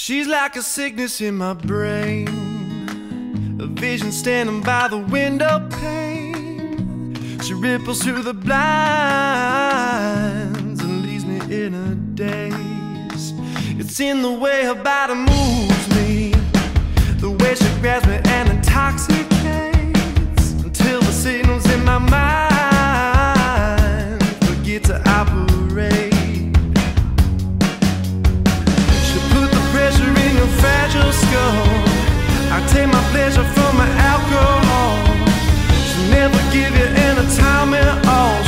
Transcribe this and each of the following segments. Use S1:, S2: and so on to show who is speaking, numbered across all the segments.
S1: She's like a sickness in my brain, a vision standing by the window pane. She ripples through the blinds and leaves me in a daze. It's in the way her body moves me, the way she grabs me and intoxicates until the signals in my mind forget to operate. Your fragile skull. I take my pleasure from my alcohol. She'll never give you at all.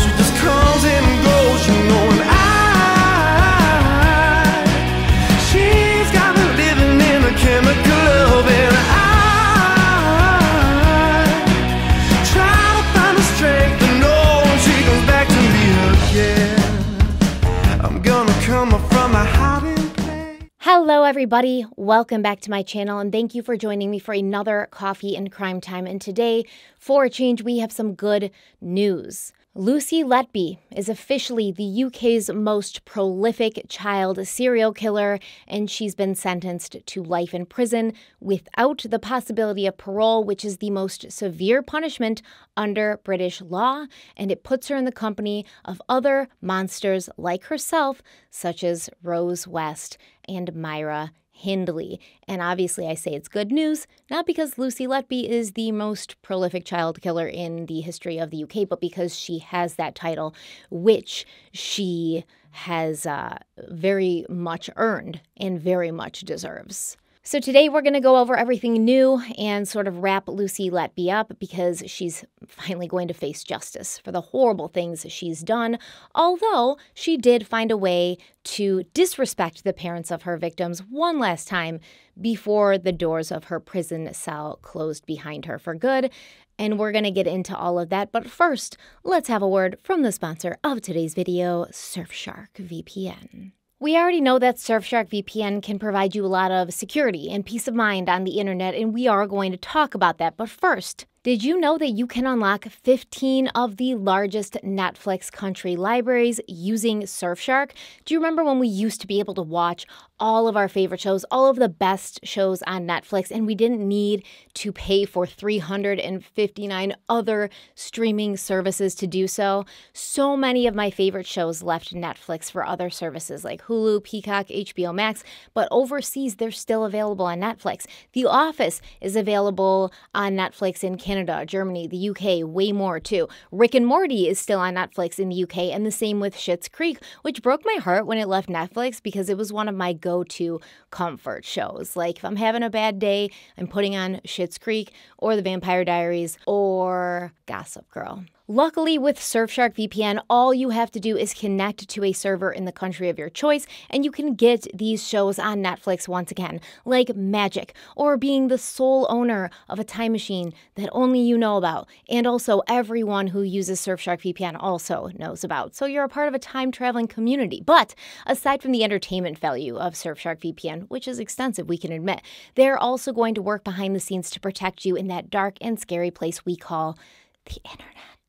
S2: Hello, everybody. Welcome back to my channel, and thank you for joining me for another Coffee and Crime Time. And today, for a change, we have some good news. Lucy Letby is officially the UK's most prolific child serial killer, and she's been sentenced to life in prison without the possibility of parole, which is the most severe punishment under British law. And it puts her in the company of other monsters like herself, such as Rose West and Myra Hindley. And obviously, I say it's good news, not because Lucy Letby is the most prolific child killer in the history of the UK, but because she has that title, which she has uh, very much earned and very much deserves. So, today we're going to go over everything new and sort of wrap Lucy Letby up because she's finally going to face justice for the horrible things she's done. Although she did find a way to disrespect the parents of her victims one last time before the doors of her prison cell closed behind her for good. And we're going to get into all of that. But first, let's have a word from the sponsor of today's video, Surfshark VPN. We already know that Surfshark VPN can provide you a lot of security and peace of mind on the internet, and we are going to talk about that. But first, did you know that you can unlock 15 of the largest Netflix country libraries using Surfshark? Do you remember when we used to be able to watch all of our favorite shows, all of the best shows on Netflix, and we didn't need to pay for 359 other streaming services to do so? So many of my favorite shows left Netflix for other services like Hulu, Peacock, HBO Max, but overseas they're still available on Netflix. The Office is available on Netflix in Canada, Germany, the UK, way more too. Rick and Morty is still on Netflix in the UK, and the same with Schitt's Creek, which broke my heart when it left Netflix because it was one of my go to comfort shows. Like if I'm having a bad day, I'm putting on Schitt's Creek or The Vampire Diaries or Gossip Girl. Luckily, with Surfshark VPN, all you have to do is connect to a server in the country of your choice, and you can get these shows on Netflix once again, like Magic, or being the sole owner of a time machine that only you know about, and also everyone who uses Surfshark VPN also knows about. So you're a part of a time traveling community. But aside from the entertainment value of Surfshark VPN, which is extensive, we can admit, they're also going to work behind the scenes to protect you in that dark and scary place we call the internet.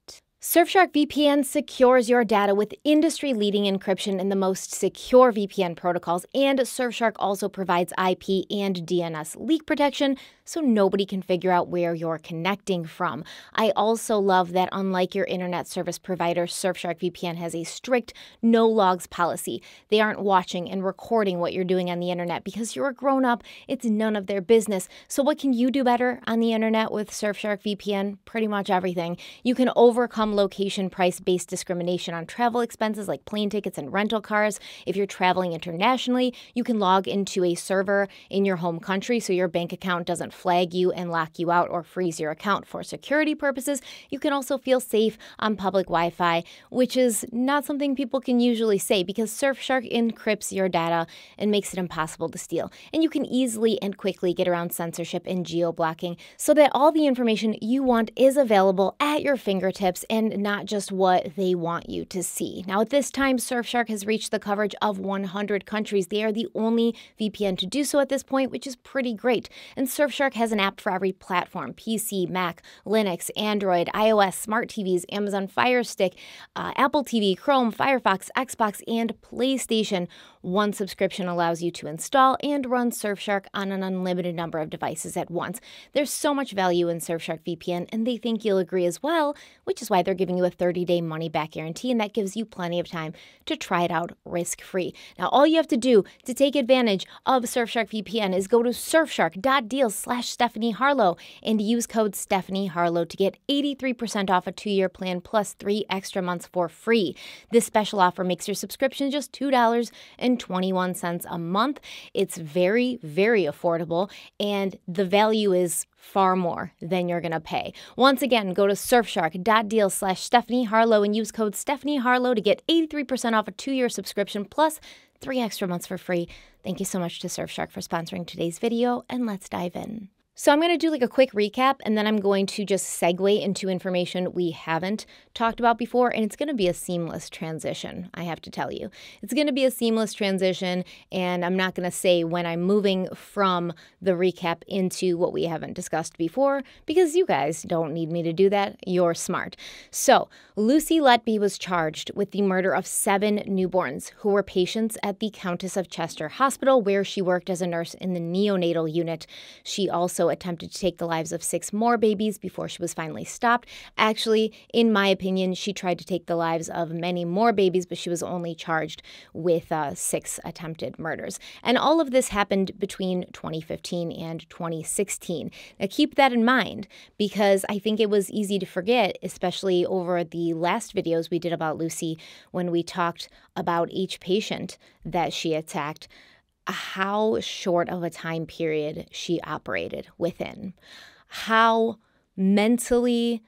S2: Surfshark VPN secures your data with industry leading encryption and the most secure VPN protocols, and Surfshark also provides IP and DNS leak protection so nobody can figure out where you're connecting from. I also love that, unlike your internet service provider, Surfshark VPN has a strict no logs policy. They aren't watching and recording what you're doing on the internet because you're a grown up, it's none of their business. So, what can you do better on the internet with Surfshark VPN? Pretty much everything. You can overcome location price based discrimination on travel expenses like plane tickets and rental cars. If you're traveling internationally, you can log into a server in your home country so your bank account doesn't flag you and lock you out or freeze your account for security purposes. You can also feel safe on public Wi Fi, which is not something people can usually say because Surfshark encrypts your data and makes it impossible to steal. And you can easily and quickly get around censorship and geo blocking so that all the information you want is available at your fingertips and and not just what they want you to see. Now, at this time, Surfshark has reached the coverage of 100 countries. They are the only VPN to do so at this point, which is pretty great. And Surfshark has an app for every platform PC, Mac, Linux, Android, iOS, smart TVs, Amazon Fire Stick, uh, Apple TV, Chrome, Firefox, Xbox, and PlayStation. One subscription allows you to install and run Surfshark on an unlimited number of devices at once. There's so much value in Surfshark VPN, and they think you'll agree as well, which is why they're giving you a 30 day money back guarantee, and that gives you plenty of time to try it out risk free. Now, all you have to do to take advantage of Surfshark VPN is go to surfshark.deal slash Stephanie Harlowe and use code Stephanie Harlowe to get 83% off a two year plan plus three extra months for free. This special offer makes your subscription just $2 and 21 cents a month. It's very, very affordable, and the value is far more than you're going to pay. Once again, go to surfshark.deal slash Stephanie Harlowe and use code Stephanie Harlowe to get 83% off a two-year subscription plus three extra months for free. Thank you so much to Surfshark for sponsoring today's video, and let's dive in. So, I'm going to do like a quick recap and then I'm going to just segue into information we haven't talked about before. And it's going to be a seamless transition, I have to tell you. It's going to be a seamless transition. And I'm not going to say when I'm moving from the recap into what we haven't discussed before because you guys don't need me to do that. You're smart. So, Lucy Letby was charged with the murder of seven newborns who were patients at the Countess of Chester Hospital, where she worked as a nurse in the neonatal unit. She also attempted to take the lives of six more babies before she was finally stopped. Actually, in my opinion, she tried to take the lives of many more babies, but she was only charged with uh, six attempted murders. And all of this happened between 2015 and 2016. Now, keep that in mind because I think it was easy to forget, especially over the last videos we did about Lucy when we talked about each patient that she attacked how short of a time period she operated within, how mentally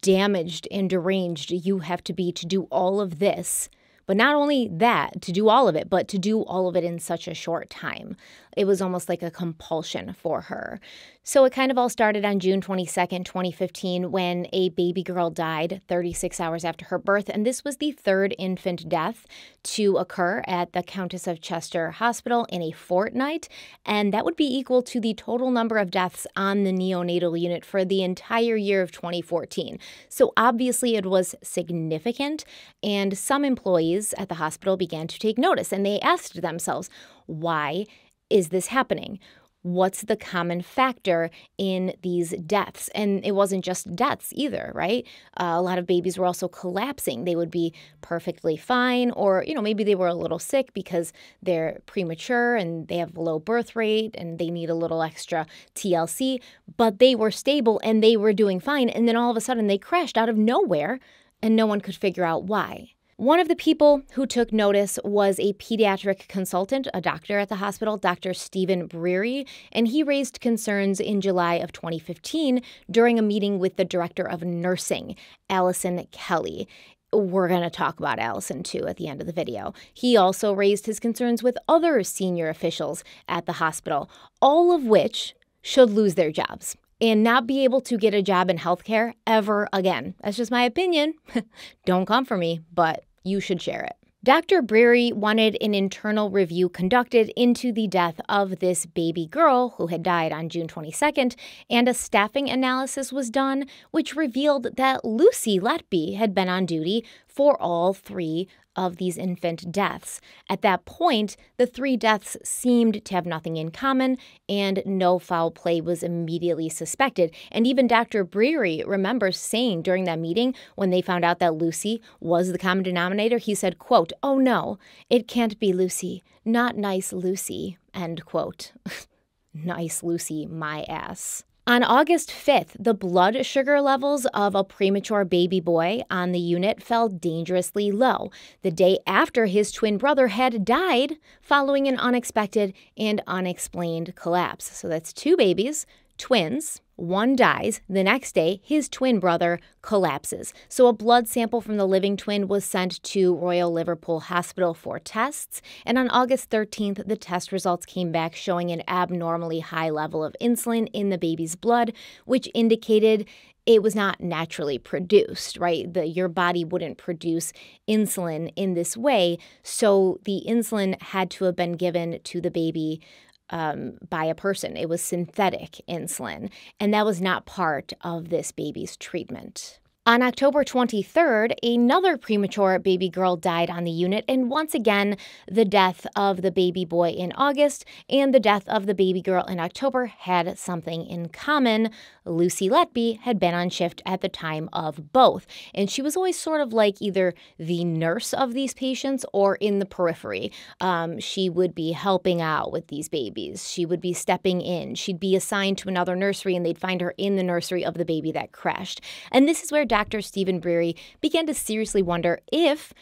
S2: damaged and deranged you have to be to do all of this but not only that, to do all of it, but to do all of it in such a short time. It was almost like a compulsion for her. So it kind of all started on June 22nd, 2015, when a baby girl died 36 hours after her birth. And this was the third infant death to occur at the Countess of Chester Hospital in a fortnight. And that would be equal to the total number of deaths on the neonatal unit for the entire year of 2014. So obviously it was significant. And some employees at the hospital began to take notice and they asked themselves, why is this happening? What's the common factor in these deaths? And it wasn't just deaths either, right? Uh, a lot of babies were also collapsing. They would be perfectly fine, or, you know, maybe they were a little sick because they're premature and they have a low birth rate and they need a little extra TLC, but they were stable and they were doing fine. And then all of a sudden they crashed out of nowhere and no one could figure out why. One of the people who took notice was a pediatric consultant, a doctor at the hospital, Dr. Stephen Breary, and he raised concerns in July of 2015 during a meeting with the director of nursing, Alison Kelly. We're going to talk about Alison too at the end of the video. He also raised his concerns with other senior officials at the hospital, all of which should lose their jobs and not be able to get a job in healthcare ever again. That's just my opinion. Don't come for me, but you should share it. Dr. Breary wanted an internal review conducted into the death of this baby girl who had died on June 22nd, and a staffing analysis was done, which revealed that Lucy Letby had been on duty for all three of these infant deaths. At that point, the three deaths seemed to have nothing in common, and no foul play was immediately suspected. And even Dr. Breary remembers saying during that meeting when they found out that Lucy was the common denominator, he said, quote, Oh no, it can't be Lucy. Not nice Lucy, end quote. nice Lucy, my ass. On August 5th, the blood sugar levels of a premature baby boy on the unit fell dangerously low, the day after his twin brother had died following an unexpected and unexplained collapse. So that's two babies, twins. One dies. The next day, his twin brother collapses. So, a blood sample from the living twin was sent to Royal Liverpool Hospital for tests. And on August 13th, the test results came back showing an abnormally high level of insulin in the baby's blood, which indicated it was not naturally produced, right? The, your body wouldn't produce insulin in this way. So, the insulin had to have been given to the baby um, by a person. It was synthetic insulin, and that was not part of this baby's treatment. On October 23rd, another premature baby girl died on the unit, and once again, the death of the baby boy in August and the death of the baby girl in October had something in common. Lucy Letby had been on shift at the time of both, and she was always sort of like either the nurse of these patients or in the periphery. Um, she would be helping out with these babies, she would be stepping in, she'd be assigned to another nursery, and they'd find her in the nursery of the baby that crashed. And this is where Dr. Stephen Breary began to seriously wonder if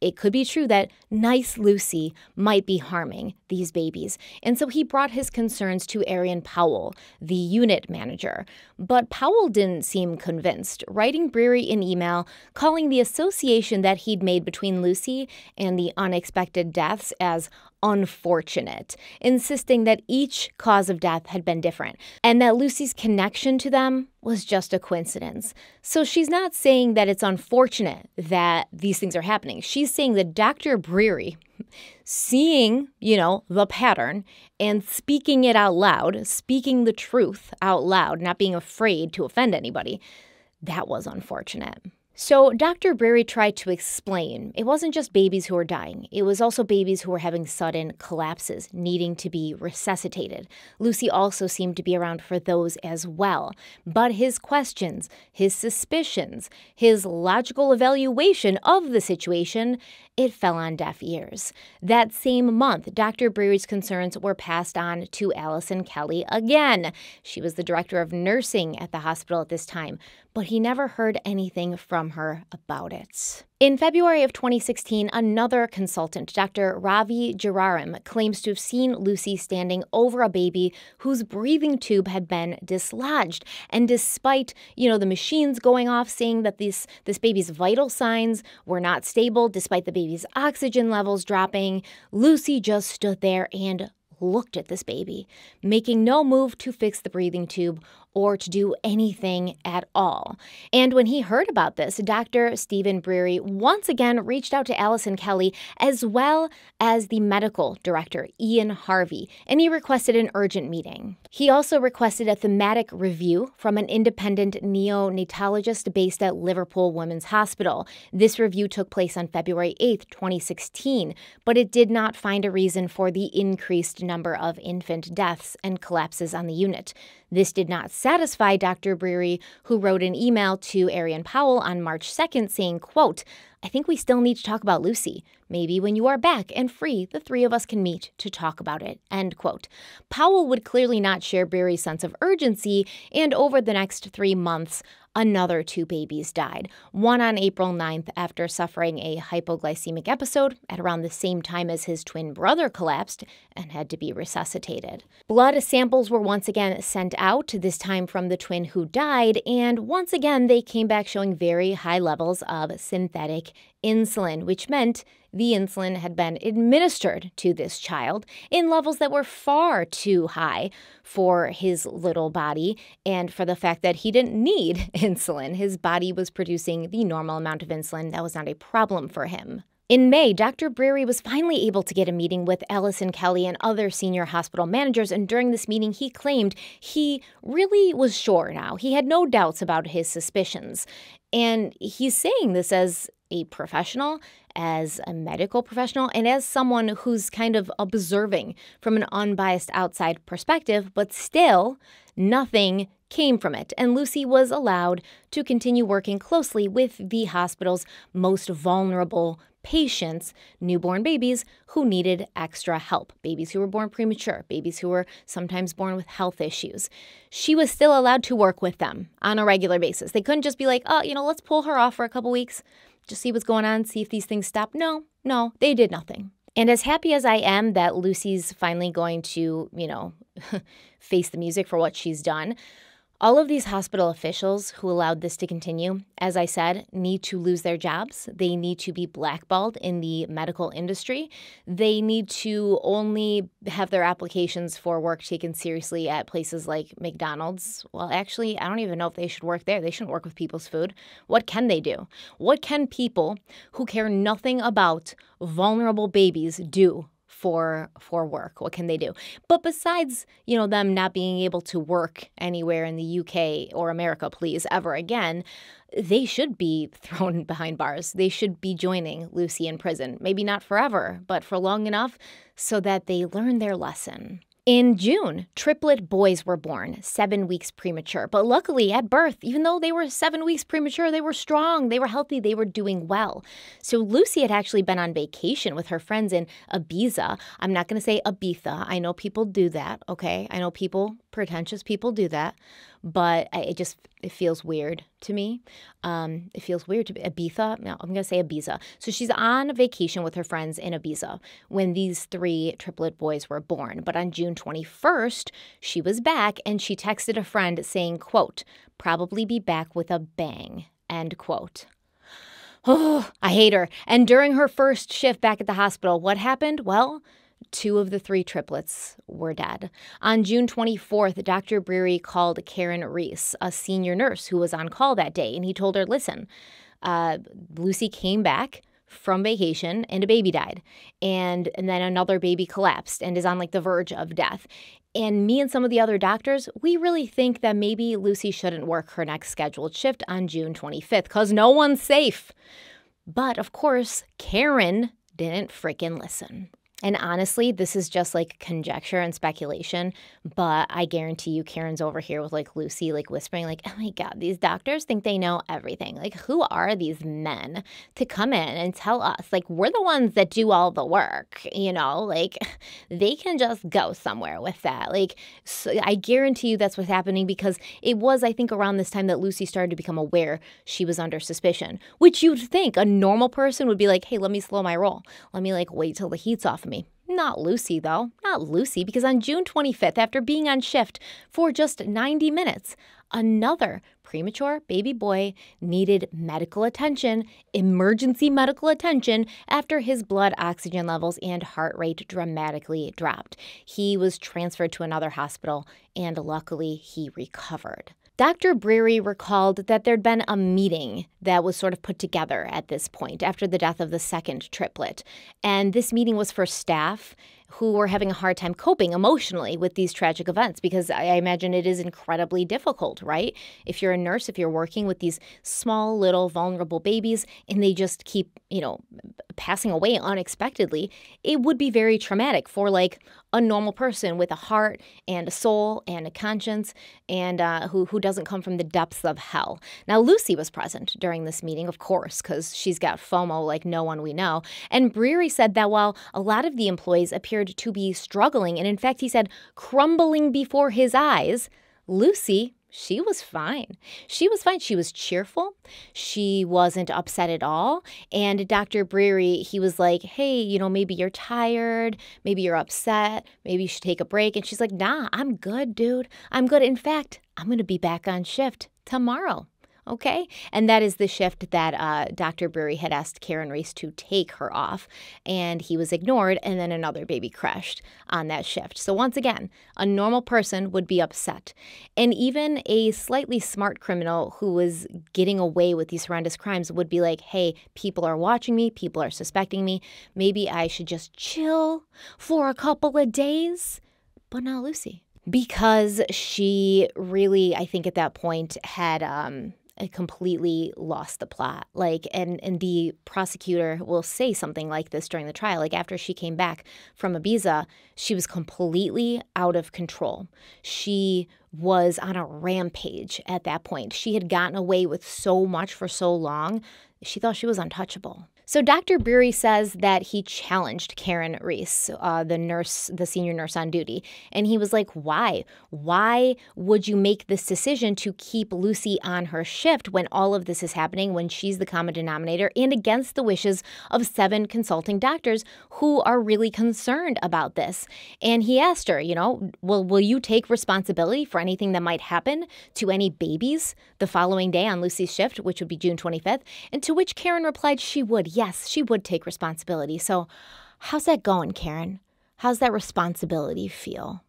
S2: it could be true that nice Lucy might be harming these babies. And so he brought his concerns to Eirian Powell, the unit manager. But Powell didn't seem convinced, writing Breary an email calling the association that he'd made between Lucy and the unexpected deaths as unfortunate, insisting that each cause of death had been different and that Lucy's connection to them was just a coincidence. So she's not saying that it's unfortunate that these things are happening. She's saying that Dr. Breary, seeing, you know, the pattern and speaking it out loud, speaking the truth out loud, not being afraid to offend anybody, that was unfortunate. So, Dr. Breary tried to explain it wasn't just babies who were dying, it was also babies who were having sudden collapses, needing to be resuscitated. Lucy also seemed to be around for those as well. But his questions, his suspicions, his logical evaluation of the situation, it fell on deaf ears. That same month, Dr. Breary's concerns were passed on to Alison Kelly again. She was the director of nursing at the hospital at this time, but he never heard anything from her about it. In February of 2016, another consultant, Dr. Ravi Jayaram, claims to have seen Lucy standing over a baby whose breathing tube had been dislodged. And despite, you know, the machines going off saying that this this baby's vital signs were not stable, despite the baby's oxygen levels dropping, Lucy just stood there and looked at this baby, making no move to fix the breathing tube or to do anything at all. And when he heard about this, Dr. Stephen Breary once again reached out to Alison Kelly as well as the medical director, Ian Harvey, and he requested an urgent meeting. He also requested a thematic review from an independent neonatologist based at Liverpool Women's Hospital. This review took place on February 8, 2016, but it did not find a reason for the increased number of infant deaths and collapses on the unit. This did not satisfy Dr. Breary, who wrote an email to Eirian Powell on March 2nd saying, quote, I think we still need to talk about Lucy. Maybe when you are back and free, the three of us can meet to talk about it. End quote. Powell would clearly not share Breary's sense of urgency, and over the next three months, another two babies died. One on April 9th after suffering a hypoglycemic episode at around the same time as his twin brother collapsed and had to be resuscitated. Blood samples were once again sent out, this time from the twin who died, and once again they came back showing very high levels of synthetic insulin, which meant the insulin had been administered to this child in levels that were far too high for his little body and for the fact that he didn't need insulin. His body was producing the normal amount of insulin. That was not a problem for him. In May, Dr. Breary was finally able to get a meeting with Alison Kelly and other senior hospital managers, and during this meeting, he claimed he really was sure now. He had no doubts about his suspicions. And he's saying this as a professional, as a medical professional, and as someone who's kind of observing from an unbiased outside perspective, but still nothing came from it, and Lucy was allowed to continue working closely with the hospital's most vulnerable patients, newborn babies who needed extra help, babies who were born premature, babies who were sometimes born with health issues. She was still allowed to work with them on a regular basis. They couldn't just be like, oh, you know, let's pull her off for a couple weeks, just see what's going on, see if these things stop. No, no, they did nothing. And as happy as I am that Lucy's finally going to, you know, face the music for what she's done, all of these hospital officials who allowed this to continue, as I said, need to lose their jobs. They need to be blackballed in the medical industry. They need to only have their applications for work taken seriously at places like McDonald's. Well, actually, I don't even know if they should work there. They shouldn't work with people's food. What can they do? What can people who care nothing about vulnerable babies do for for work. What can they do? But besides you know them not being able to work anywhere in the UK or America please ever again they should be thrown behind bars. They should be joining Lucy in prison. Maybe not forever but for long enough so that they learn their lesson in June, triplet boys were born, seven weeks premature. But luckily, at birth, even though they were seven weeks premature, they were strong, they were healthy, they were doing well. So Lucy had actually been on vacation with her friends in Ibiza. I'm not going to say Ibiza. I know people do that, okay? I know people, pretentious people do that but it just it feels weird to me. Um, it feels weird to be Ibiza. No, I'm gonna say Ibiza. So she's on vacation with her friends in Ibiza when these three triplet boys were born. But on June 21st, she was back and she texted a friend saying, "quote Probably be back with a bang." End quote. Oh, I hate her. And during her first shift back at the hospital, what happened? Well, Two of the three triplets were dead. On June 24th, Dr. Breary called Karen Rees, a senior nurse who was on call that day, and he told her, Listen, uh, Lucy came back from vacation and a baby died. And, and then another baby collapsed and is on like the verge of death. And me and some of the other doctors, we really think that maybe Lucy shouldn't work her next scheduled shift on June 25th because no one's safe. But of course, Karen didn't freaking listen. And honestly, this is just like conjecture and speculation, but I guarantee you Karen's over here with like Lucy, like whispering, like, oh my God, these doctors think they know everything. Like, who are these men to come in and tell us? Like, we're the ones that do all the work, you know? Like, they can just go somewhere with that. Like, so I guarantee you that's what's happening because it was, I think, around this time that Lucy started to become aware she was under suspicion, which you'd think a normal person would be like, hey, let me slow my roll. Let me like wait till the heat's off. Not Lucy, though. Not Lucy, because on June 25th, after being on shift for just 90 minutes, another premature baby boy needed medical attention, emergency medical attention, after his blood oxygen levels and heart rate dramatically dropped. He was transferred to another hospital, and luckily, he recovered. Dr. Breary recalled that there'd been a meeting that was sort of put together at this point after the death of the second triplet. And this meeting was for staff who were having a hard time coping emotionally with these tragic events because I imagine it is incredibly difficult, right? If you're a nurse, if you're working with these small, little, vulnerable babies and they just keep, you know, passing away unexpectedly, it would be very traumatic for like a normal person with a heart and a soul and a conscience and uh, who, who doesn't come from the depths of hell. Now, Lucy was present during this meeting, of course, because she's got FOMO like no one we know. And Breary said that while a lot of the employees appeared to be struggling, and in fact, he said crumbling before his eyes, Lucy she was fine. She was fine. She was cheerful. She wasn't upset at all. And Dr. Breary, he was like, hey, you know, maybe you're tired. Maybe you're upset. Maybe you should take a break. And she's like, nah, I'm good, dude. I'm good. In fact, I'm going to be back on shift tomorrow. Okay. And that is the shift that uh, Dr. Breary had asked Karen Rees to take her off. And he was ignored. And then another baby crashed on that shift. So, once again, a normal person would be upset. And even a slightly smart criminal who was getting away with these horrendous crimes would be like, hey, people are watching me. People are suspecting me. Maybe I should just chill for a couple of days. But not Lucy because she really, I think at that point had um, completely lost the plot. Like, and and the prosecutor will say something like this during the trial. Like after she came back from Ibiza, she was completely out of control. She was on a rampage at that point. She had gotten away with so much for so long. She thought she was untouchable. So Dr. Breary says that he challenged Karen Rees, uh, the nurse, the senior nurse on duty, and he was like, "Why? Why would you make this decision to keep Lucy on her shift when all of this is happening, when she's the common denominator, and against the wishes of seven consulting doctors who are really concerned about this?" And he asked her, you know, "Well, will you take responsibility for anything that might happen to any babies the following day on Lucy's shift, which would be June 25th?" And to which Karen replied she would yes, she would take responsibility. So, how's that going, Karen? How's that responsibility feel?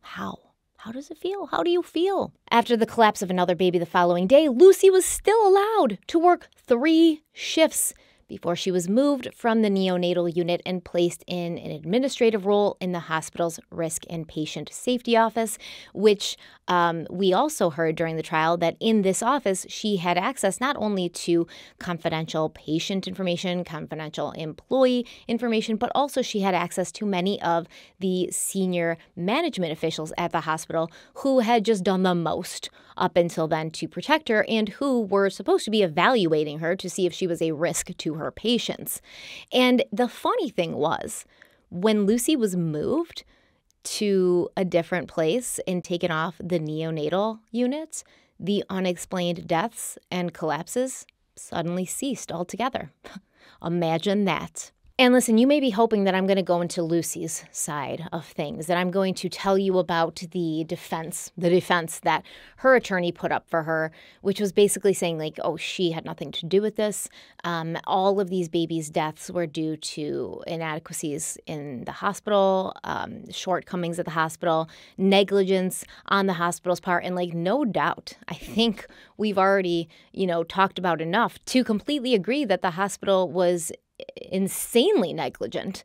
S2: How? How does it feel? How do you feel? After the collapse of another baby the following day, Lucy was still allowed to work three shifts before she was moved from the neonatal unit and placed in an administrative role in the hospital's risk and patient safety office, which um, we also heard during the trial that in this office, she had access not only to confidential patient information, confidential employee information, but also she had access to many of the senior management officials at the hospital who had just done the most up until then to protect her and who were supposed to be evaluating her to see if she was a risk to her patients. And the funny thing was, when Lucy was moved to a different place and taken off the neonatal unit, the unexplained deaths and collapses suddenly ceased altogether. Imagine that. And listen, you may be hoping that I'm going to go into Lucy's side of things, that I'm going to tell you about the defense, the defense that her attorney put up for her, which was basically saying, like, oh, she had nothing to do with this. Um, all of these babies' deaths were due to inadequacies in the hospital, um, shortcomings at the hospital, negligence on the hospital's part. And, like, no doubt, I think we've already, you know, talked about enough to completely agree that the hospital was insanely negligent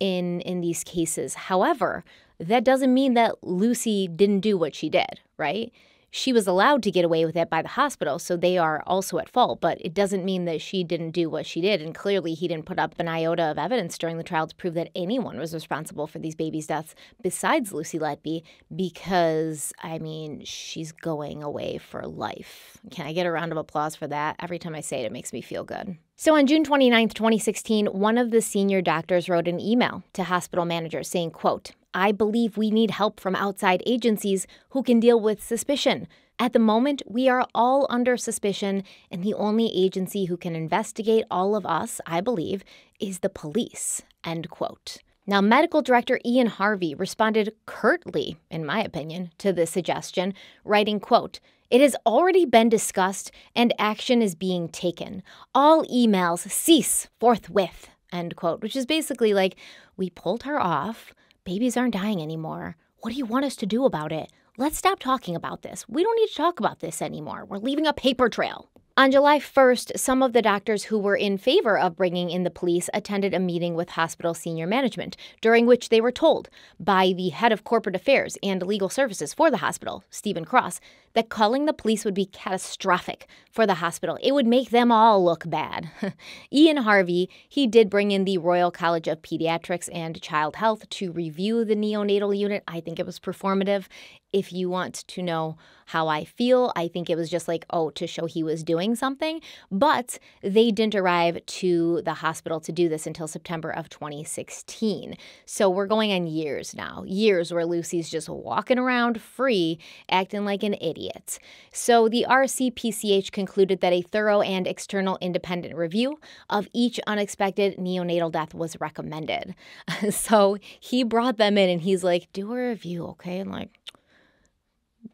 S2: in in these cases. However, that doesn't mean that Lucy didn't do what she did, right? she was allowed to get away with it by the hospital, so they are also at fault. But it doesn't mean that she didn't do what she did. And clearly, he didn't put up an iota of evidence during the trial to prove that anyone was responsible for these babies' deaths besides Lucy Letby, because, I mean, she's going away for life. Can I get a round of applause for that? Every time I say it, it makes me feel good. So on June 29, 2016, one of the senior doctors wrote an email to hospital managers saying, quote, I believe we need help from outside agencies who can deal with suspicion. At the moment, we are all under suspicion, and the only agency who can investigate all of us, I believe, is the police. End quote. Now, medical director Ian Harvey responded curtly, in my opinion, to this suggestion, writing, quote, it has already been discussed and action is being taken. All emails cease forthwith, end quote, which is basically like, we pulled her off, Babies aren't dying anymore. What do you want us to do about it? Let's stop talking about this. We don't need to talk about this anymore. We're leaving a paper trail. On July 1st, some of the doctors who were in favor of bringing in the police attended a meeting with hospital senior management, during which they were told by the head of corporate affairs and legal services for the hospital, Stephen Cross, that calling the police would be catastrophic for the hospital. It would make them all look bad. Ian Harvey, he did bring in the Royal College of Pediatrics and Child Health to review the neonatal unit. I think it was performative. If you want to know how I feel, I think it was just like, oh, to show he was doing something. But they didn't arrive to the hospital to do this until September of 2016. So we're going on years now, years where Lucy's just walking around free, acting like an idiot. So the RCPCH concluded that a thorough and external independent review of each unexpected neonatal death was recommended. so he brought them in and he's like, do a review, okay? And like,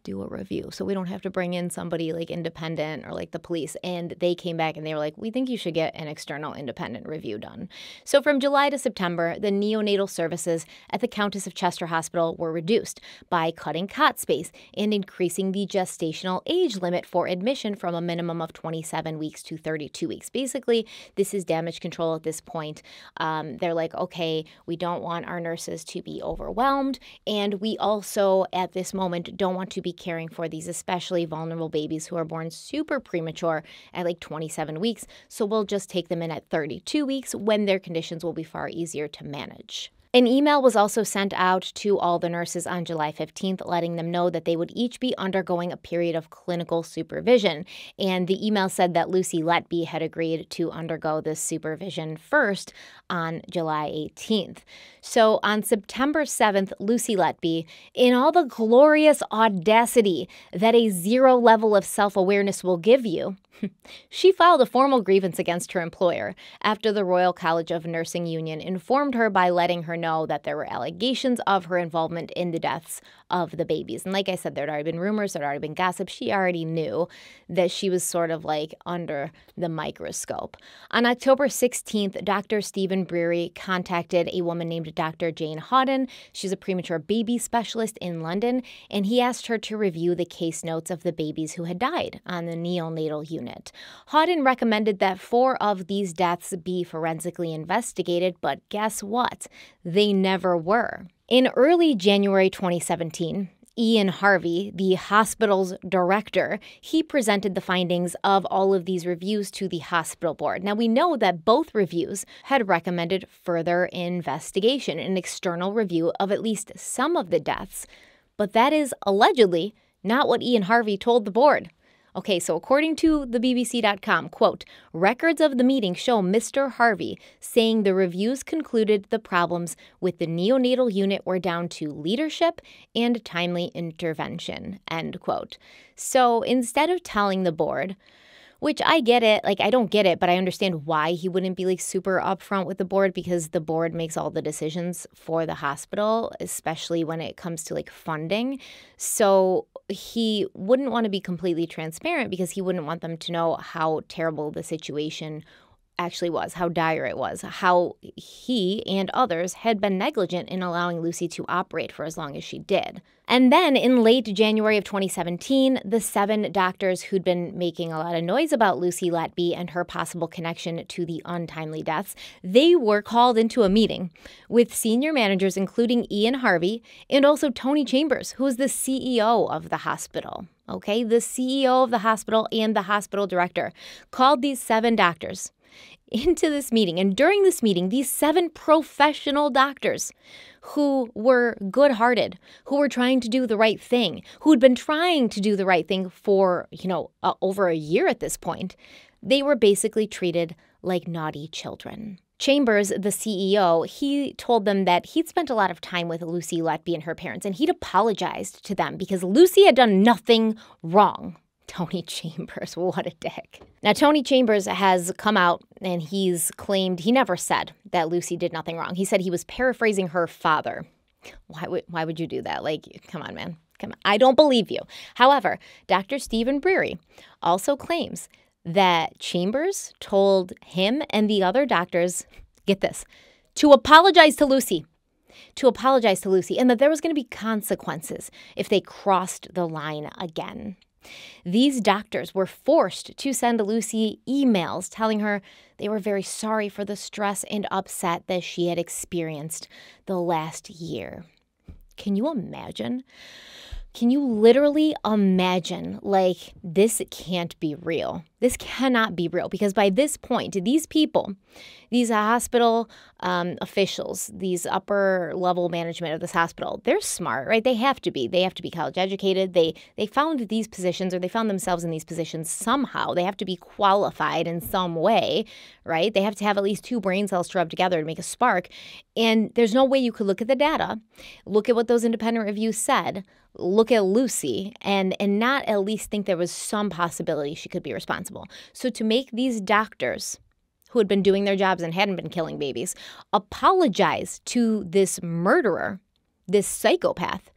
S2: do a review. So we don't have to bring in somebody like independent or like the police. And they came back and they were like, we think you should get an external independent review done. So from July to September, the neonatal services at the Countess of Chester Hospital were reduced by cutting cot space and increasing the gestational age limit for admission from a minimum of 27 weeks to 32 weeks. Basically, this is damage control at this point. Um, they're like, okay, we don't want our nurses to be overwhelmed. And we also, at this moment, don't want to be caring for these especially vulnerable babies who are born super premature at like 27 weeks. So we'll just take them in at 32 weeks when their conditions will be far easier to manage. An email was also sent out to all the nurses on July 15th, letting them know that they would each be undergoing a period of clinical supervision. And the email said that Lucy Letby had agreed to undergo this supervision first on July 18th. So on September 7th, Lucy Letby, in all the glorious audacity that a zero level of self awareness will give you, she filed a formal grievance against her employer after the Royal College of Nursing Union informed her by letting her know that there were allegations of her involvement in the deaths of the babies. And like I said, there'd already been rumors, there'd already been gossip. She already knew that she was sort of like under the microscope. On October 16th, Dr. Stephen Breary contacted a woman named Dr. Jane Hawdon. She's a premature baby specialist in London, and he asked her to review the case notes of the babies who had died on the neonatal unit. Hawdon recommended that four of these deaths be forensically investigated, but guess what? They never were. In early January 2017, Ian Harvey, the hospital's director, he presented the findings of all of these reviews to the hospital board. Now, we know that both reviews had recommended further investigation, an external review of at least some of the deaths, but that is allegedly not what Ian Harvey told the board. Okay, so according to the BBC.com, quote, records of the meeting show Mr. Harvey saying the reviews concluded the problems with the neonatal unit were down to leadership and timely intervention, end quote. So instead of telling the board, which I get it. Like, I don't get it, but I understand why he wouldn't be like super upfront with the board because the board makes all the decisions for the hospital, especially when it comes to like funding. So he wouldn't want to be completely transparent because he wouldn't want them to know how terrible the situation actually was, how dire it was, how he and others had been negligent in allowing Lucy to operate for as long as she did. And then in late January of 2017, the seven doctors who'd been making a lot of noise about Lucy Letby and her possible connection to the untimely deaths, they were called into a meeting with senior managers including Ian Harvey and also Tony Chambers, who is the CEO of the hospital. Okay, the CEO of the hospital and the hospital director called these seven doctors into this meeting. And during this meeting, these seven professional doctors who were good hearted, who were trying to do the right thing, who had been trying to do the right thing for, you know, uh, over a year at this point, they were basically treated like naughty children. Chambers, the CEO, he told them that he'd spent a lot of time with Lucy Letby and her parents, and he'd apologized to them because Lucy had done nothing wrong. Tony Chambers. What a dick. Now, Tony Chambers has come out and he's claimed he never said that Lucy did nothing wrong. He said he was paraphrasing her father. Why would, why would you do that? Like, come on, man. Come on. I don't believe you. However, Dr. Stephen Breary also claims that Chambers told him and the other doctors, get this, to apologize to Lucy to apologize to Lucy and that there was going to be consequences if they crossed the line again. These doctors were forced to send Lucy emails telling her they were very sorry for the stress and upset that she had experienced the last year. Can you imagine? Can you literally imagine, like, this can't be real? This cannot be real because by this point, these people, these hospital um, officials, these upper level management of this hospital, they're smart, right? They have to be. They have to be college educated. They they found these positions or they found themselves in these positions somehow. They have to be qualified in some way, right? They have to have at least two brain cells to rub together to make a spark. And there's no way you could look at the data, look at what those independent reviews said, look at Lucy, and and not at least think there was some possibility she could be responsible so, to make these doctors who had been doing their jobs and hadn't been killing babies apologize to this murderer, this psychopath,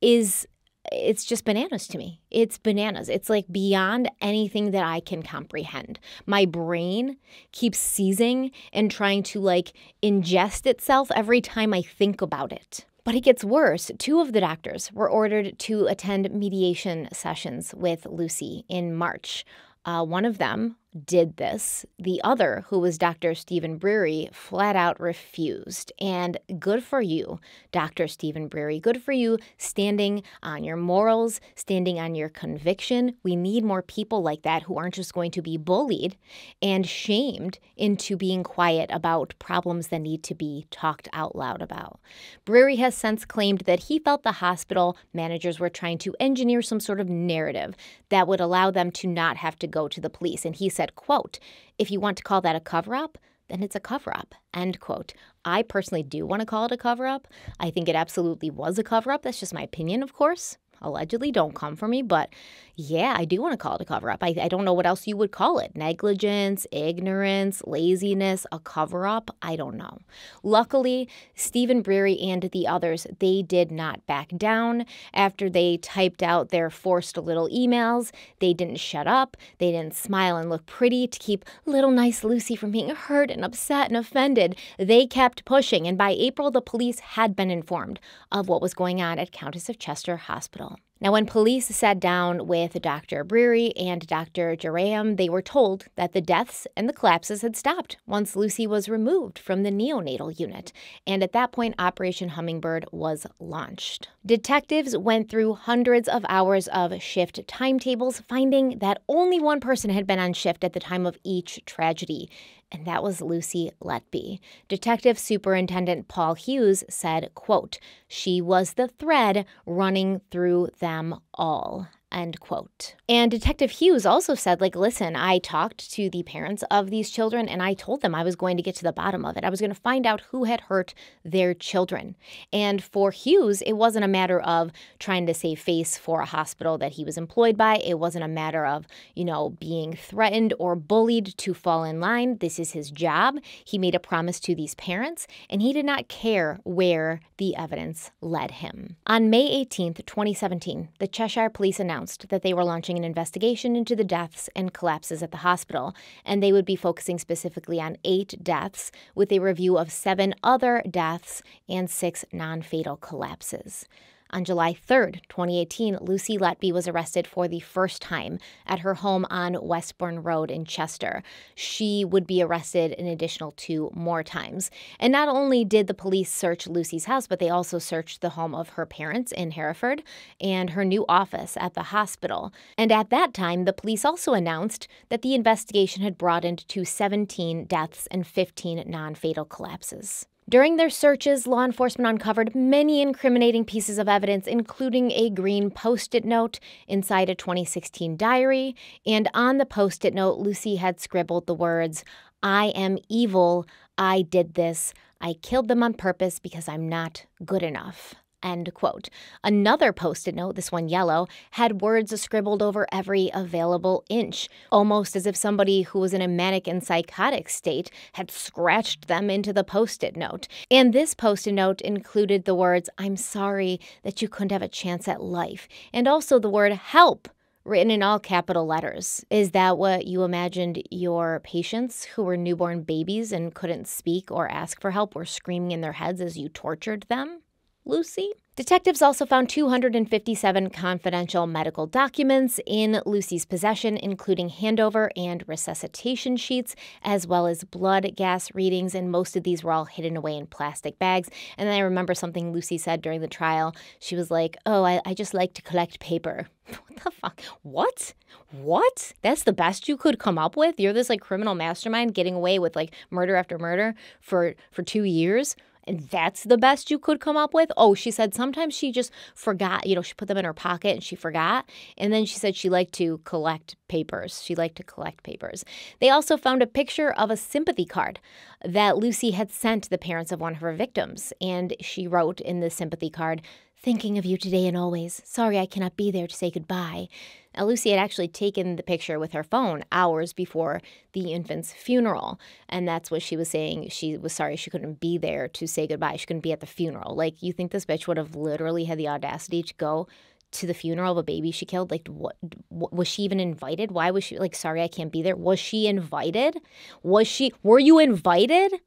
S2: is it's just bananas to me. It's bananas. It's like beyond anything that I can comprehend. My brain keeps seizing and trying to like ingest itself every time I think about it. But it gets worse. Two of the doctors were ordered to attend mediation sessions with Lucy in March. Uh, one of them, did this. The other, who was Dr. Stephen Breary, flat out refused. And good for you, Dr. Stephen Breary. Good for you standing on your morals, standing on your conviction. We need more people like that who aren't just going to be bullied and shamed into being quiet about problems that need to be talked out loud about. Breary has since claimed that he felt the hospital managers were trying to engineer some sort of narrative that would allow them to not have to go to the police. And he said, quote, if you want to call that a cover up, then it's a cover up. End quote. I personally do want to call it a cover up. I think it absolutely was a cover up. That's just my opinion, of course allegedly. Don't come for me. But yeah, I do want to call it a cover up. I, I don't know what else you would call it negligence, ignorance, laziness, a cover up. I don't know. Luckily, Stephen Breary and the others, they did not back down. After they typed out their forced little emails, they didn't shut up. They didn't smile and look pretty to keep little nice Lucy from being hurt and upset and offended. They kept pushing. And by April, the police had been informed of what was going on at Countess of Chester Hospital. Now, when police sat down with Dr. Breary and Dr. Jerram, they were told that the deaths and the collapses had stopped once Lucy was removed from the neonatal unit. And at that point, Operation Hummingbird was launched. Detectives went through hundreds of hours of shift timetables, finding that only one person had been on shift at the time of each tragedy and that was Lucy Letby. Detective Superintendent Paul Hughes said, quote, she was the thread running through them all. End quote. And Detective Hughes also said, like, listen, I talked to the parents of these children and I told them I was going to get to the bottom of it. I was going to find out who had hurt their children. And for Hughes, it wasn't a matter of trying to save face for a hospital that he was employed by. It wasn't a matter of, you know, being threatened or bullied to fall in line. This is his job. He made a promise to these parents and he did not care where the evidence led him. On May 18th, 2017, the Cheshire Police announced announced that they were launching an investigation into the deaths and collapses at the hospital, and they would be focusing specifically on eight deaths with a review of seven other deaths and six non fatal collapses. On July 3rd, 2018, Lucy Letby was arrested for the first time at her home on Westbourne Road in Chester. She would be arrested an additional two more times. And not only did the police search Lucy's house, but they also searched the home of her parents in Hereford and her new office at the hospital. And at that time, the police also announced that the investigation had broadened to 17 deaths and 15 non fatal collapses. During their searches, law enforcement uncovered many incriminating pieces of evidence, including a green post it note inside a 2016 diary. And on the post it note, Lucy had scribbled the words, I am evil. I did this. I killed them on purpose because I'm not good enough. End quote. Another post it note, this one yellow, had words scribbled over every available inch, almost as if somebody who was in a manic and psychotic state had scratched them into the post it note. And this post it note included the words, I'm sorry that you couldn't have a chance at life, and also the word help written in all capital letters. Is that what you imagined your patients who were newborn babies and couldn't speak or ask for help were screaming in their heads as you tortured them? Lucy? Detectives also found 257 confidential medical documents in Lucy's possession, including handover and resuscitation sheets, as well as blood gas readings, and most of these were all hidden away in plastic bags. And then I remember something Lucy said during the trial. She was like, Oh, I, I just like to collect paper. What the fuck? What? What? That's the best you could come up with? You're this like criminal mastermind getting away with like murder after murder for for 2 years? And that's the best you could come up with. Oh, she said sometimes she just forgot, you know, she put them in her pocket and she forgot. And then she said she liked to collect papers. She liked to collect papers. They also found a picture of a sympathy card that Lucy had sent the parents of one of her victims. And she wrote in the sympathy card, Thinking of you today and always. Sorry I cannot be there to say goodbye. Now, Lucy had actually taken the picture with her phone hours before the infant's funeral. And that's what she was saying. She was sorry she couldn't be there to say goodbye. She couldn't be at the funeral. Like, you think this bitch would have literally had the audacity to go to the funeral of a baby she killed? Like, what, what was she even invited? Why was she like, sorry, I can't be there? Was she invited? Was she, were you invited?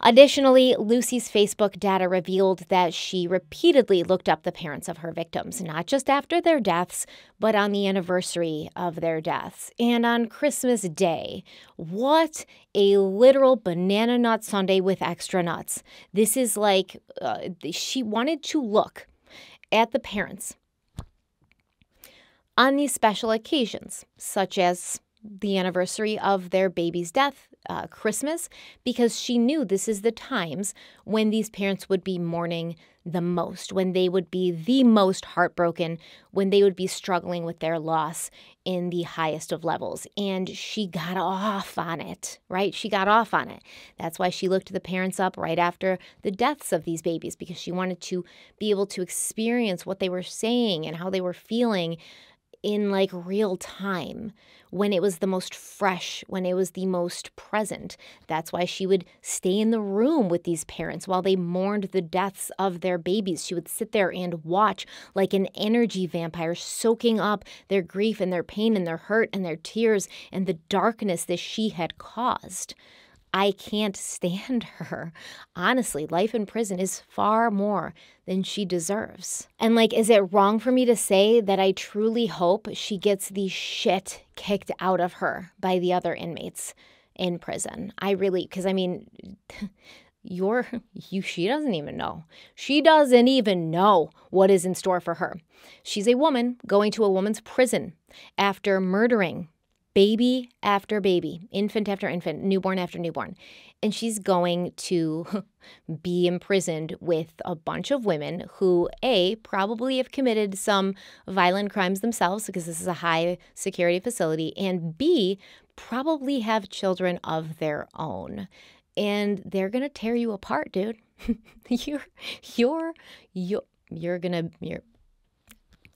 S2: Additionally, Lucy's Facebook data revealed that she repeatedly looked up the parents of her victims, not just after their deaths, but on the anniversary of their deaths and on Christmas Day. What a literal banana nut Sunday with extra nuts. This is like uh, she wanted to look at the parents on these special occasions, such as the anniversary of their baby's death, uh, Christmas, because she knew this is the times when these parents would be mourning the most, when they would be the most heartbroken, when they would be struggling with their loss in the highest of levels. And she got off on it, right? She got off on it. That's why she looked the parents up right after the deaths of these babies, because she wanted to be able to experience what they were saying and how they were feeling in like real time when it was the most fresh, when it was the most present. That's why she would stay in the room with these parents while they mourned the deaths of their babies. She would sit there and watch like an energy vampire, soaking up their grief and their pain and their hurt and their tears and the darkness that she had caused. I can't stand her. Honestly, life in prison is far more than she deserves. And like, is it wrong for me to say that I truly hope she gets the shit kicked out of her by the other inmates in prison? I really, because I mean, you're you she doesn't even know she doesn't even know what is in store for her she's a woman going to a woman's prison after murdering baby after baby, infant after infant, newborn after newborn. And she's going to be imprisoned with a bunch of women who, A, probably have committed some violent crimes themselves because this is a high security facility, and B, probably have children of their own. And they're going to tear you apart, dude. you're, you're, you're, you're gonna you're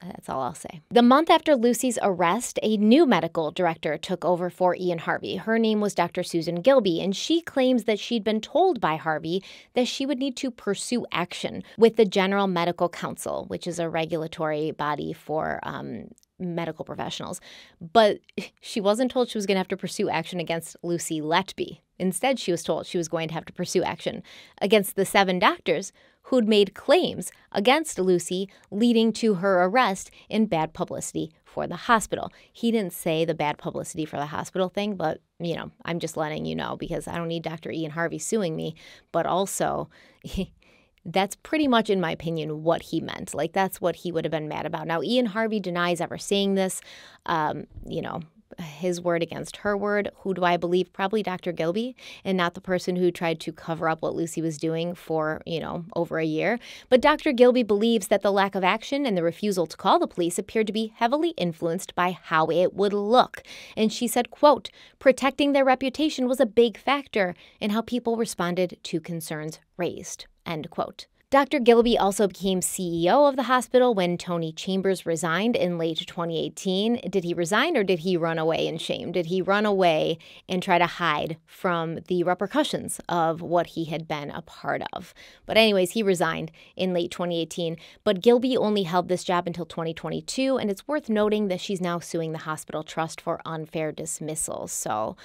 S2: that's all I'll say. The month after Lucy's arrest, a new medical director took over for Ian Harvey. Her name was Dr. Susan Gilby, and she claims that she'd been told by Harvey that she would need to pursue action with the General Medical Council, which is a regulatory body for um, medical professionals. But she wasn't told she was going to have to pursue action against Lucy Letby. Instead, she was told she was going to have to pursue action against the seven doctors who'd made claims against Lucy, leading to her arrest in bad publicity for the hospital. He didn't say the bad publicity for the hospital thing, but you know, I'm just letting you know because I don't need Dr. Ian Harvey suing me, but also that's pretty much, in my opinion, what he meant. Like, that's what he would have been mad about. Now, Ian Harvey denies ever saying this. Um, you know, his word against her word. Who do I believe? Probably Dr. Gilby, and not the person who tried to cover up what Lucy was doing for, you know, over a year. But Dr. Gilby believes that the lack of action and the refusal to call the police appeared to be heavily influenced by how it would look. And she said, quote, protecting their reputation was a big factor in how people responded to concerns raised, end quote. Dr. Gilby also became CEO of the hospital when Tony Chambers resigned in late 2018. Did he resign or did he run away in shame? Did he run away and try to hide from the repercussions of what he had been a part of? But, anyways, he resigned in late 2018. But Gilby only held this job until 2022, and it's worth noting that she's now suing the hospital trust for unfair dismissal. So,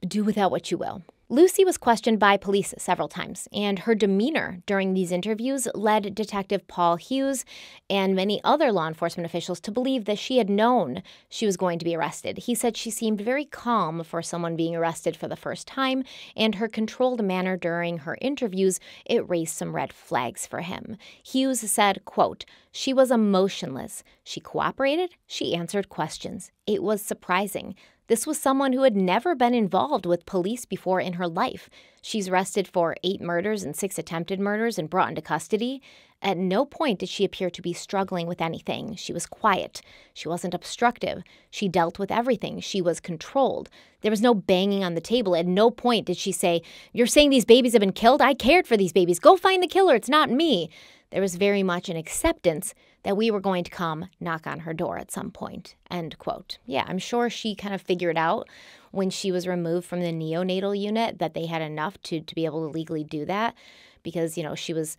S2: do with that what you will. Lucy was questioned by police several times, and her demeanor during these interviews led Detective Paul Hughes and many other law enforcement officials to believe that she had known she was going to be arrested. He said she seemed very calm for someone being arrested for the first time, and her controlled manner during her interviews, it raised some red flags for him. Hughes said, quote, she was emotionless. She cooperated. She answered questions. It was surprising. This was someone who had never been involved with police before in her life. She's arrested for eight murders and six attempted murders and brought into custody. At no point did she appear to be struggling with anything. She was quiet. She wasn't obstructive. She dealt with everything. She was controlled. There was no banging on the table. At no point did she say, You're saying these babies have been killed? I cared for these babies. Go find the killer. It's not me. There was very much an acceptance that we were going to come knock on her door at some point. End quote. Yeah, I'm sure she kind of figured out when she was removed from the neonatal unit that they had enough to, to be able to legally do that because, you know, she was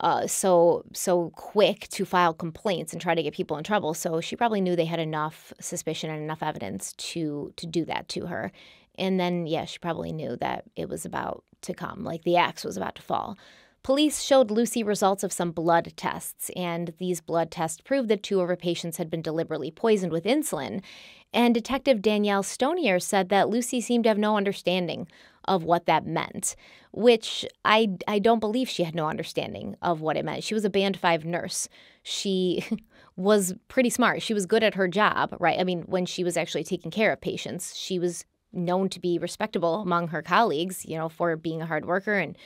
S2: uh, so so quick to file complaints and try to get people in trouble. So she probably knew they had enough suspicion and enough evidence to to do that to her. And then, yeah, she probably knew that it was about to come, like the axe was about to fall. Police showed Lucy results of some blood tests, and these blood tests proved that two of her patients had been deliberately poisoned with insulin. And Detective Danielle Stonier said that Lucy seemed to have no understanding of what that meant, which I, I don't believe she had no understanding of what it meant. She was a band five nurse. She was pretty smart. She was good at her job, right? I mean, when she was actually taking care of patients, she was known to be respectable among her colleagues, you know, for being a hard worker and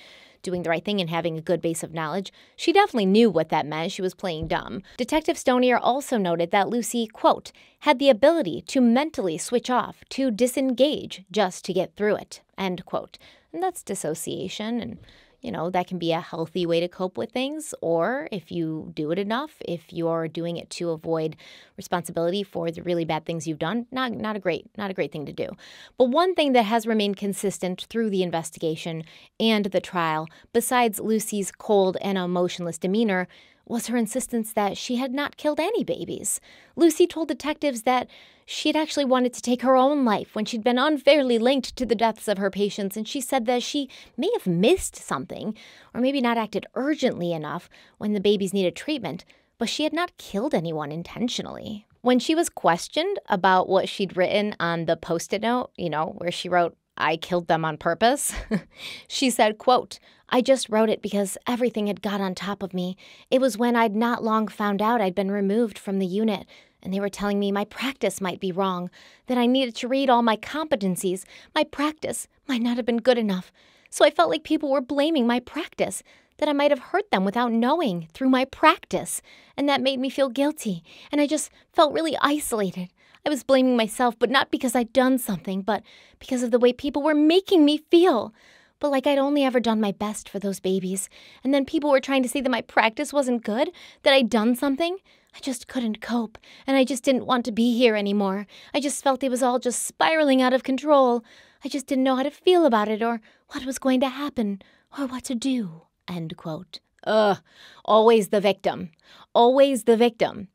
S2: doing the right thing and having a good base of knowledge, she definitely knew what that meant. She was playing dumb. Detective Stonier also noted that Lucy, quote, had the ability to mentally switch off, to disengage just to get through it, end quote. And that's dissociation and you know, that can be a healthy way to cope with things. Or if you do it enough, if you're doing it to avoid responsibility for the really bad things you've done, not not a great not a great thing to do. But one thing that has remained consistent through the investigation and the trial, besides Lucy's cold and emotionless demeanor, was her insistence that she had not killed any babies. Lucy told detectives that she had actually wanted to take her own life when she'd been unfairly linked to the deaths of her patients, and she said that she may have missed something, or maybe not acted urgently enough when the babies needed treatment, but she had not killed anyone intentionally. When she was questioned about what she'd written on the post it note, you know, where she wrote, I killed them on purpose, she said, quote, I just wrote it because everything had got on top of me. It was when I'd not long found out I'd been removed from the unit and they were telling me my practice might be wrong, that I needed to read all my competencies. My practice might not have been good enough. So I felt like people were blaming my practice, that I might have hurt them without knowing through my practice. And that made me feel guilty. And I just felt really isolated. I was blaming myself, but not because I'd done something, but because of the way people were making me feel. But like I'd only ever done my best for those babies. And then people were trying to say that my practice wasn't good, that I'd done something. I just couldn't cope, and I just didn't want to be here anymore. I just felt it was all just spiraling out of control. I just didn't know how to feel about it, or what was going to happen, or what to do. End quote. Ugh, always the victim. Always the victim.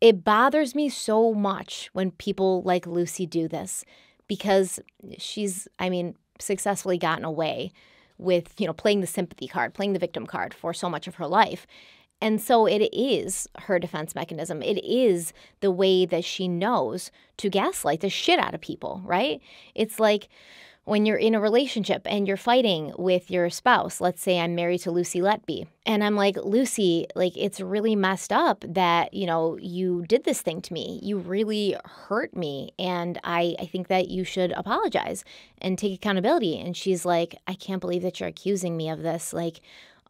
S2: It bothers me so much when people like Lucy do this because she's, I mean, successfully gotten away with, you know, playing the sympathy card, playing the victim card for so much of her life. And so it is her defense mechanism. It is the way that she knows to gaslight the shit out of people, right? It's like when you're in a relationship and you're fighting with your spouse. Let's say I'm married to Lucy Letby, and I'm like, Lucy, like, it's really messed up that, you know, you did this thing to me. You really hurt me. And I, I think that you should apologize and take accountability. And she's like, I can't believe that you're accusing me of this. Like,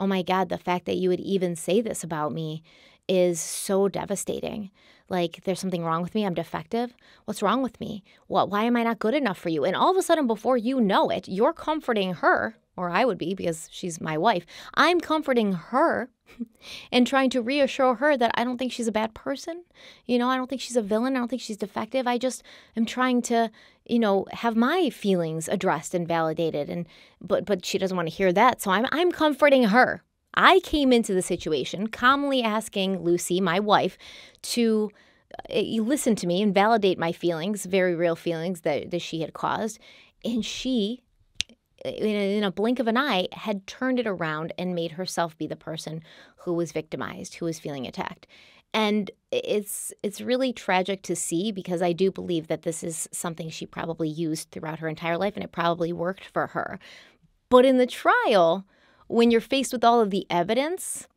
S2: oh my God, the fact that you would even say this about me is so devastating. Like, there's something wrong with me. I'm defective. What's wrong with me? What? Why am I not good enough for you? And all of a sudden, before you know it, you're comforting her or I would be because she's my wife. I'm comforting her and trying to reassure her that I don't think she's a bad person. You know, I don't think she's a villain. I don't think she's defective. I just am trying to, you know, have my feelings addressed and validated and but but she doesn't want to hear that. So I'm I'm comforting her. I came into the situation calmly asking Lucy, my wife, to uh, listen to me and validate my feelings, very real feelings that, that she had caused. And she in a blink of an eye, had turned it around and made herself be the person who was victimized, who was feeling attacked. And it's it's really tragic to see because I do believe that this is something she probably used throughout her entire life and it probably worked for her. But in the trial, when you're faced with all of the evidence,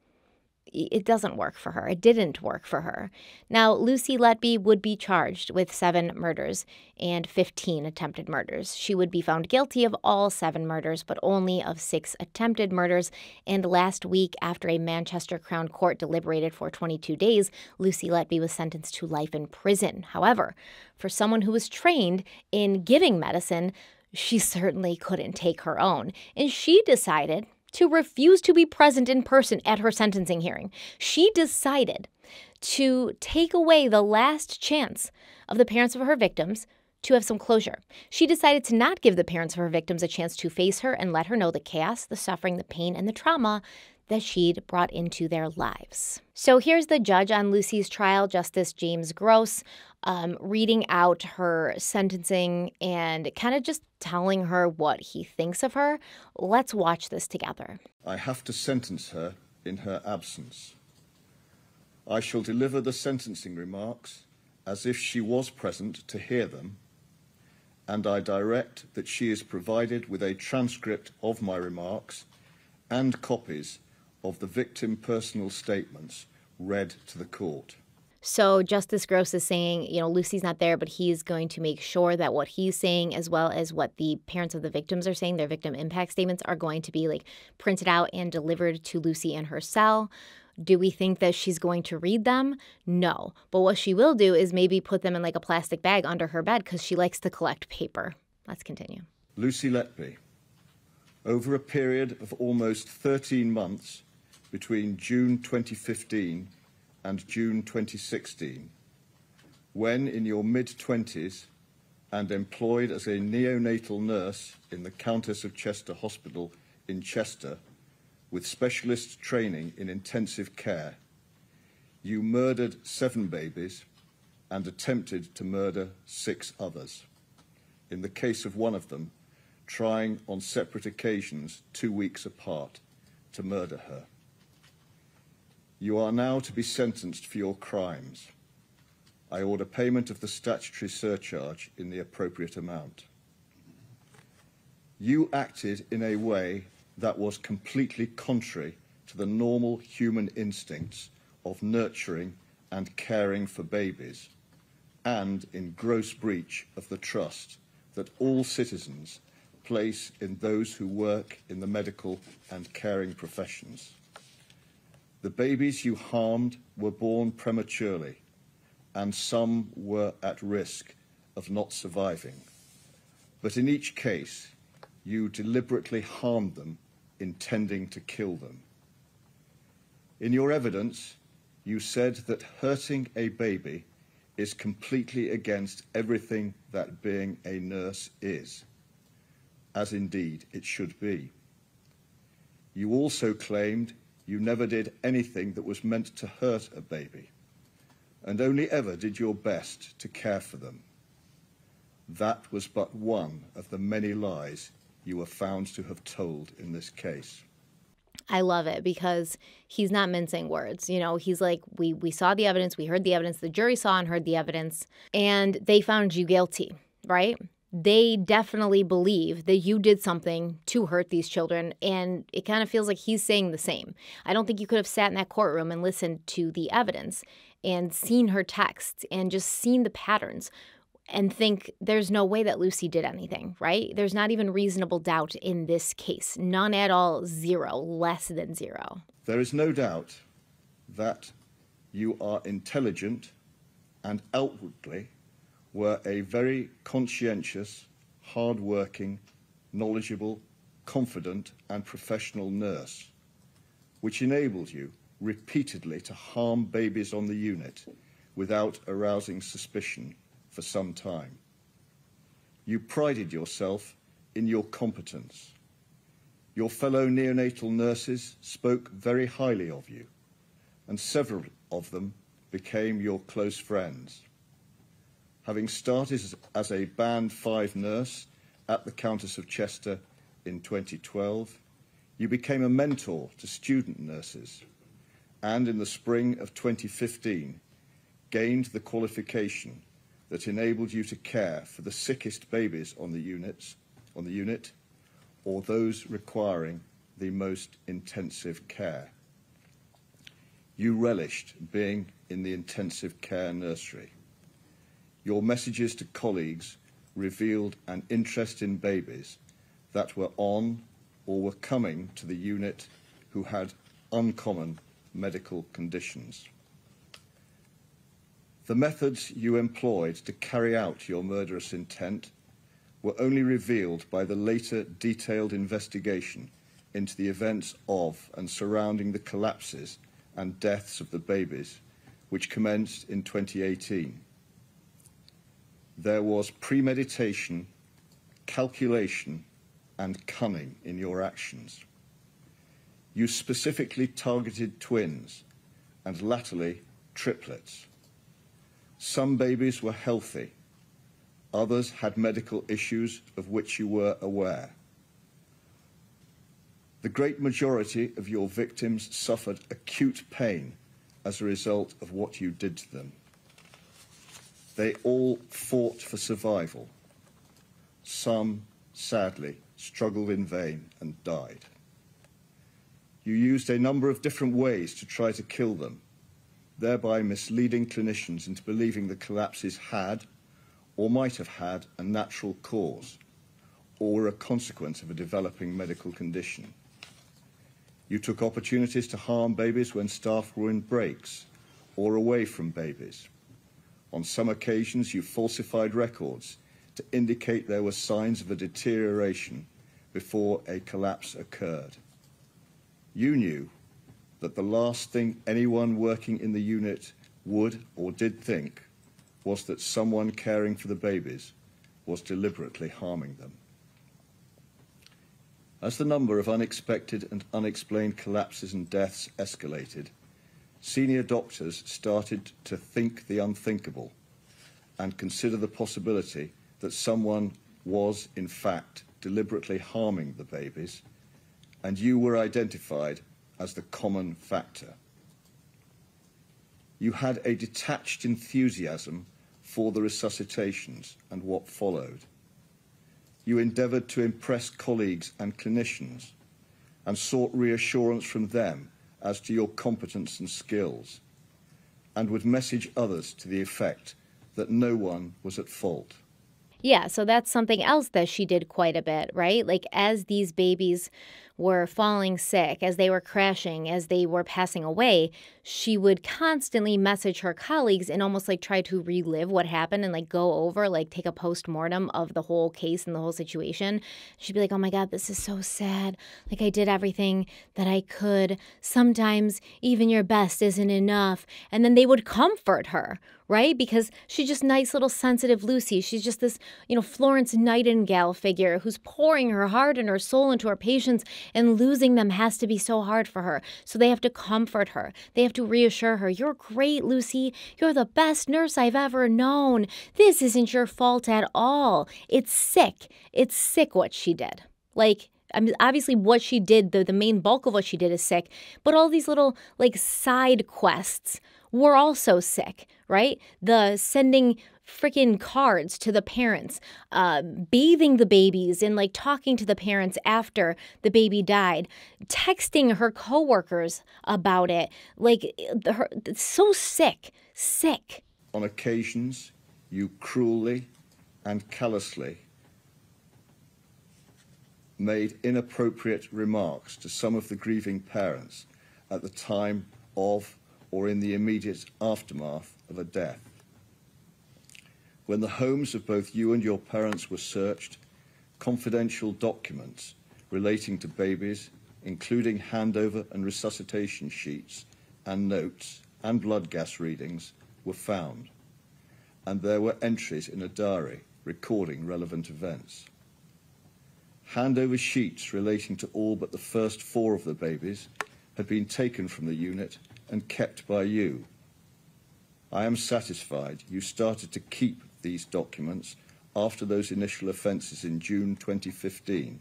S2: it doesn't work for her. It didn't work for her. Now, Lucy Letby would be charged with seven murders and 15 attempted murders. She would be found guilty of all seven murders, but only of six attempted murders. And last week, after a Manchester Crown Court deliberated for 22 days, Lucy Letby was sentenced to life in prison. However, for someone who was trained in giving medicine, she certainly couldn't take her own. And she decided to refuse to be present in person at her sentencing hearing. She decided to take away the last chance of the parents of her victims to have some closure. She decided to not give the parents of her victims a chance to face her and let her know the chaos, the suffering, the pain, and the trauma that she'd brought into their lives. So here's the judge on Lucy's trial, Justice James Goss, um, reading out her sentencing and kind of just telling her what he thinks of her. Let's watch this together.
S3: I have to sentence her in her absence. I shall deliver the sentencing remarks as if she was present to hear them, and I direct that she is provided with a transcript of my remarks and copies of the victim personal statements read to the court.
S2: So Justice Goss is saying, you know, Lucy's not there, but he's going to make sure that what he's saying, as well as what the parents of the victims are saying, their victim impact statements are going to be like printed out and delivered to Lucy in her cell. Do we think that she's going to read them? No. But what she will do is maybe put them in like a plastic bag under her bed because she likes to collect paper. Let's continue.
S3: Lucy Letby, over a period of almost 13 months between June 2015 and June 2016, when in your mid 20s and employed as a neonatal nurse in the Countess of Chester Hospital in Chester with specialist training in intensive care, you murdered seven babies and attempted to murder six others. In the case of one of them, trying on separate occasions, two weeks apart, to murder her. You are now to be sentenced for your crimes. I order payment of the statutory surcharge in the appropriate amount. You acted in a way that was completely contrary to the normal human instincts of nurturing and caring for babies, and in gross breach of the trust that all citizens place in those who work in the medical and caring professions. The babies you harmed were born prematurely, and some were at risk of not surviving. But in each case, you deliberately harmed them, intending to kill them. In your evidence, you said that hurting a baby is completely against everything that being a nurse is, as indeed it should be. You also claimed you never did anything that was meant to hurt a baby, and only ever did your best to care for them. That was but one of the many lies you were found to have told in this case.
S2: I love it because he's not mincing words. You know, he's like, we we saw the evidence, we heard the evidence, the jury saw and heard the evidence, and they found you guilty, right? They definitely believe that you did something to hurt these children. And it kind of feels like he's saying the same. I don't think you could have sat in that courtroom and listened to the evidence and seen her texts and just seen the patterns and think there's no way that Lucy did anything, right? There's not even reasonable doubt in this case. None at all, zero, less than zero.
S3: There is no doubt that you are intelligent and outwardly were a very conscientious, hard-working, knowledgeable, confident and professional nurse, which enabled you repeatedly to harm babies on the unit without arousing suspicion for some time. You prided yourself in your competence. Your fellow neonatal nurses spoke very highly of you, and several of them became your close friends having started as a Band 5 nurse at the Countess of Chester in 2012, you became a mentor to student nurses and in the spring of 2015 gained the qualification that enabled you to care for the sickest babies on the units on the unit or those requiring the most intensive care. You relished being in the intensive care nursery. Your messages to colleagues revealed an interest in babies that were on or were coming to the unit who had uncommon medical conditions. The methods you employed to carry out your murderous intent were only revealed by the later detailed investigation into the events of and surrounding the collapses and deaths of the babies, which commenced in 2018 there was premeditation, calculation, and cunning in your actions. You specifically targeted twins and latterly triplets. Some babies were healthy, others had medical issues of which you were aware. The great majority of your victims suffered acute pain as a result of what you did to them. They all fought for survival. Some, sadly, struggled in vain and died. You used a number of different ways to try to kill them, thereby misleading clinicians into believing the collapses had or might have had a natural cause or were a consequence of a developing medical condition. You took opportunities to harm babies when staff were in breaks or away from babies. On some occasions, you falsified records to indicate there were signs of a deterioration before a collapse occurred. You knew that the last thing anyone working in the unit would or did think was that someone caring for the babies was deliberately harming them. As the number of unexpected and unexplained collapses and deaths escalated, senior doctors started to think the unthinkable and consider the possibility that someone was, in fact, deliberately harming the babies, and you were identified as the common factor. You had a detached enthusiasm for the resuscitations and what followed. You endeavoured to impress colleagues and clinicians and sought reassurance from them as to your competence and skills, and would message others to the effect that no one was at fault.
S2: Yeah, so that's something else that she did quite a bit, right? Like as these babies were falling sick, as they were crashing, as they were passing away, she would constantly message her colleagues and almost like try to relive what happened and like go over, like take a post mortem of the whole case and the whole situation. She'd be like, oh my God, this is so sad. Like I did everything that I could. Sometimes even your best isn't enough. And then they would comfort her, right? Because she's just nice little sensitive Lucy. She's just this, you know, Florence Nightingale figure who's pouring her heart and her soul into her patients and losing them has to be so hard for her. So they have to comfort her. They have to reassure her, You're great, Lucy. You're the best nurse I've ever known. This isn't your fault at all. It's sick. It's sick what she did. Like, I mean, obviously, what she did, the, the main bulk of what she did is sick, but all these little like side quests were also sick, right? The sending freaking cards to the parents, uh, bathing the babies and like talking to the parents after the baby died, texting her coworkers about it. Like, her, so sick, sick.
S3: On occasions, you cruelly and callously made inappropriate remarks to some of the grieving parents at the time of or in the immediate aftermath of a death. When the homes of both you and your parents were searched, confidential documents relating to babies, including handover and resuscitation sheets and notes and blood gas readings, were found. And there were entries in a diary recording relevant events. Handover sheets relating to all but the first four of the babies had been taken from the unit and kept by you. I am satisfied you started to keep these documents after those initial offences in June 2015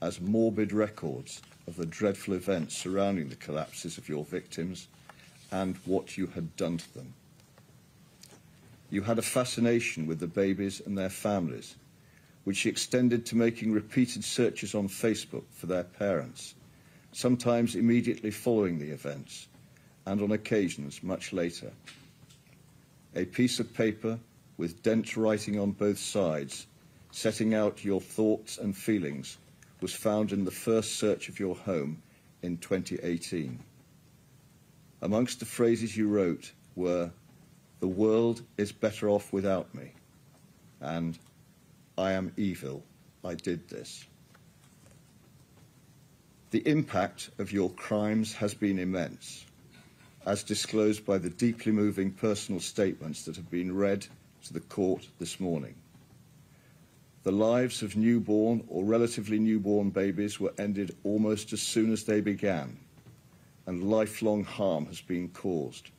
S3: as morbid records of the dreadful events surrounding the collapses of your victims and what you had done to them. You had a fascination with the babies and their families, which extended to making repeated searches on Facebook for their parents, sometimes immediately following the events, and on occasions much later. A piece of paper with dense writing on both sides, setting out your thoughts and feelings, was found in the first search of your home in 2018. Amongst the phrases you wrote were, The world is better off without me, and I am evil, I did this. The impact of your crimes has been immense, as disclosed by the deeply moving personal statements that have been read to the court this morning. The lives of newborn or relatively newborn babies were ended almost as soon as they began, and lifelong harm has been caused,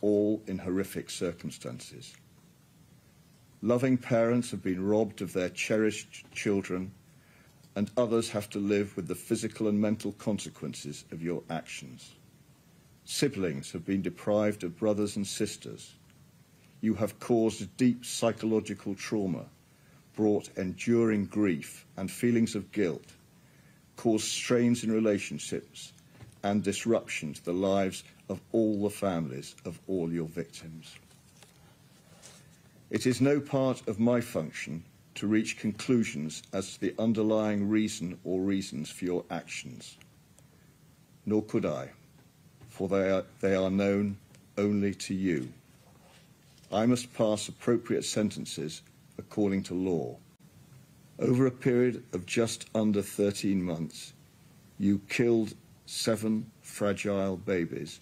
S3: all in horrific circumstances. Loving parents have been robbed of their cherished children, and others have to live with the physical and mental consequences of your actions. Siblings have been deprived of brothers and sisters. You have caused deep psychological trauma, brought enduring grief and feelings of guilt, caused strains in relationships, and disruption to the lives of all the families of all your victims. It is no part of my function to reach conclusions as to the underlying reason or reasons for your actions, nor could I, for they are, they are known only to you. I must pass appropriate sentences according to law. Over a period of just under 13 months, you killed seven fragile babies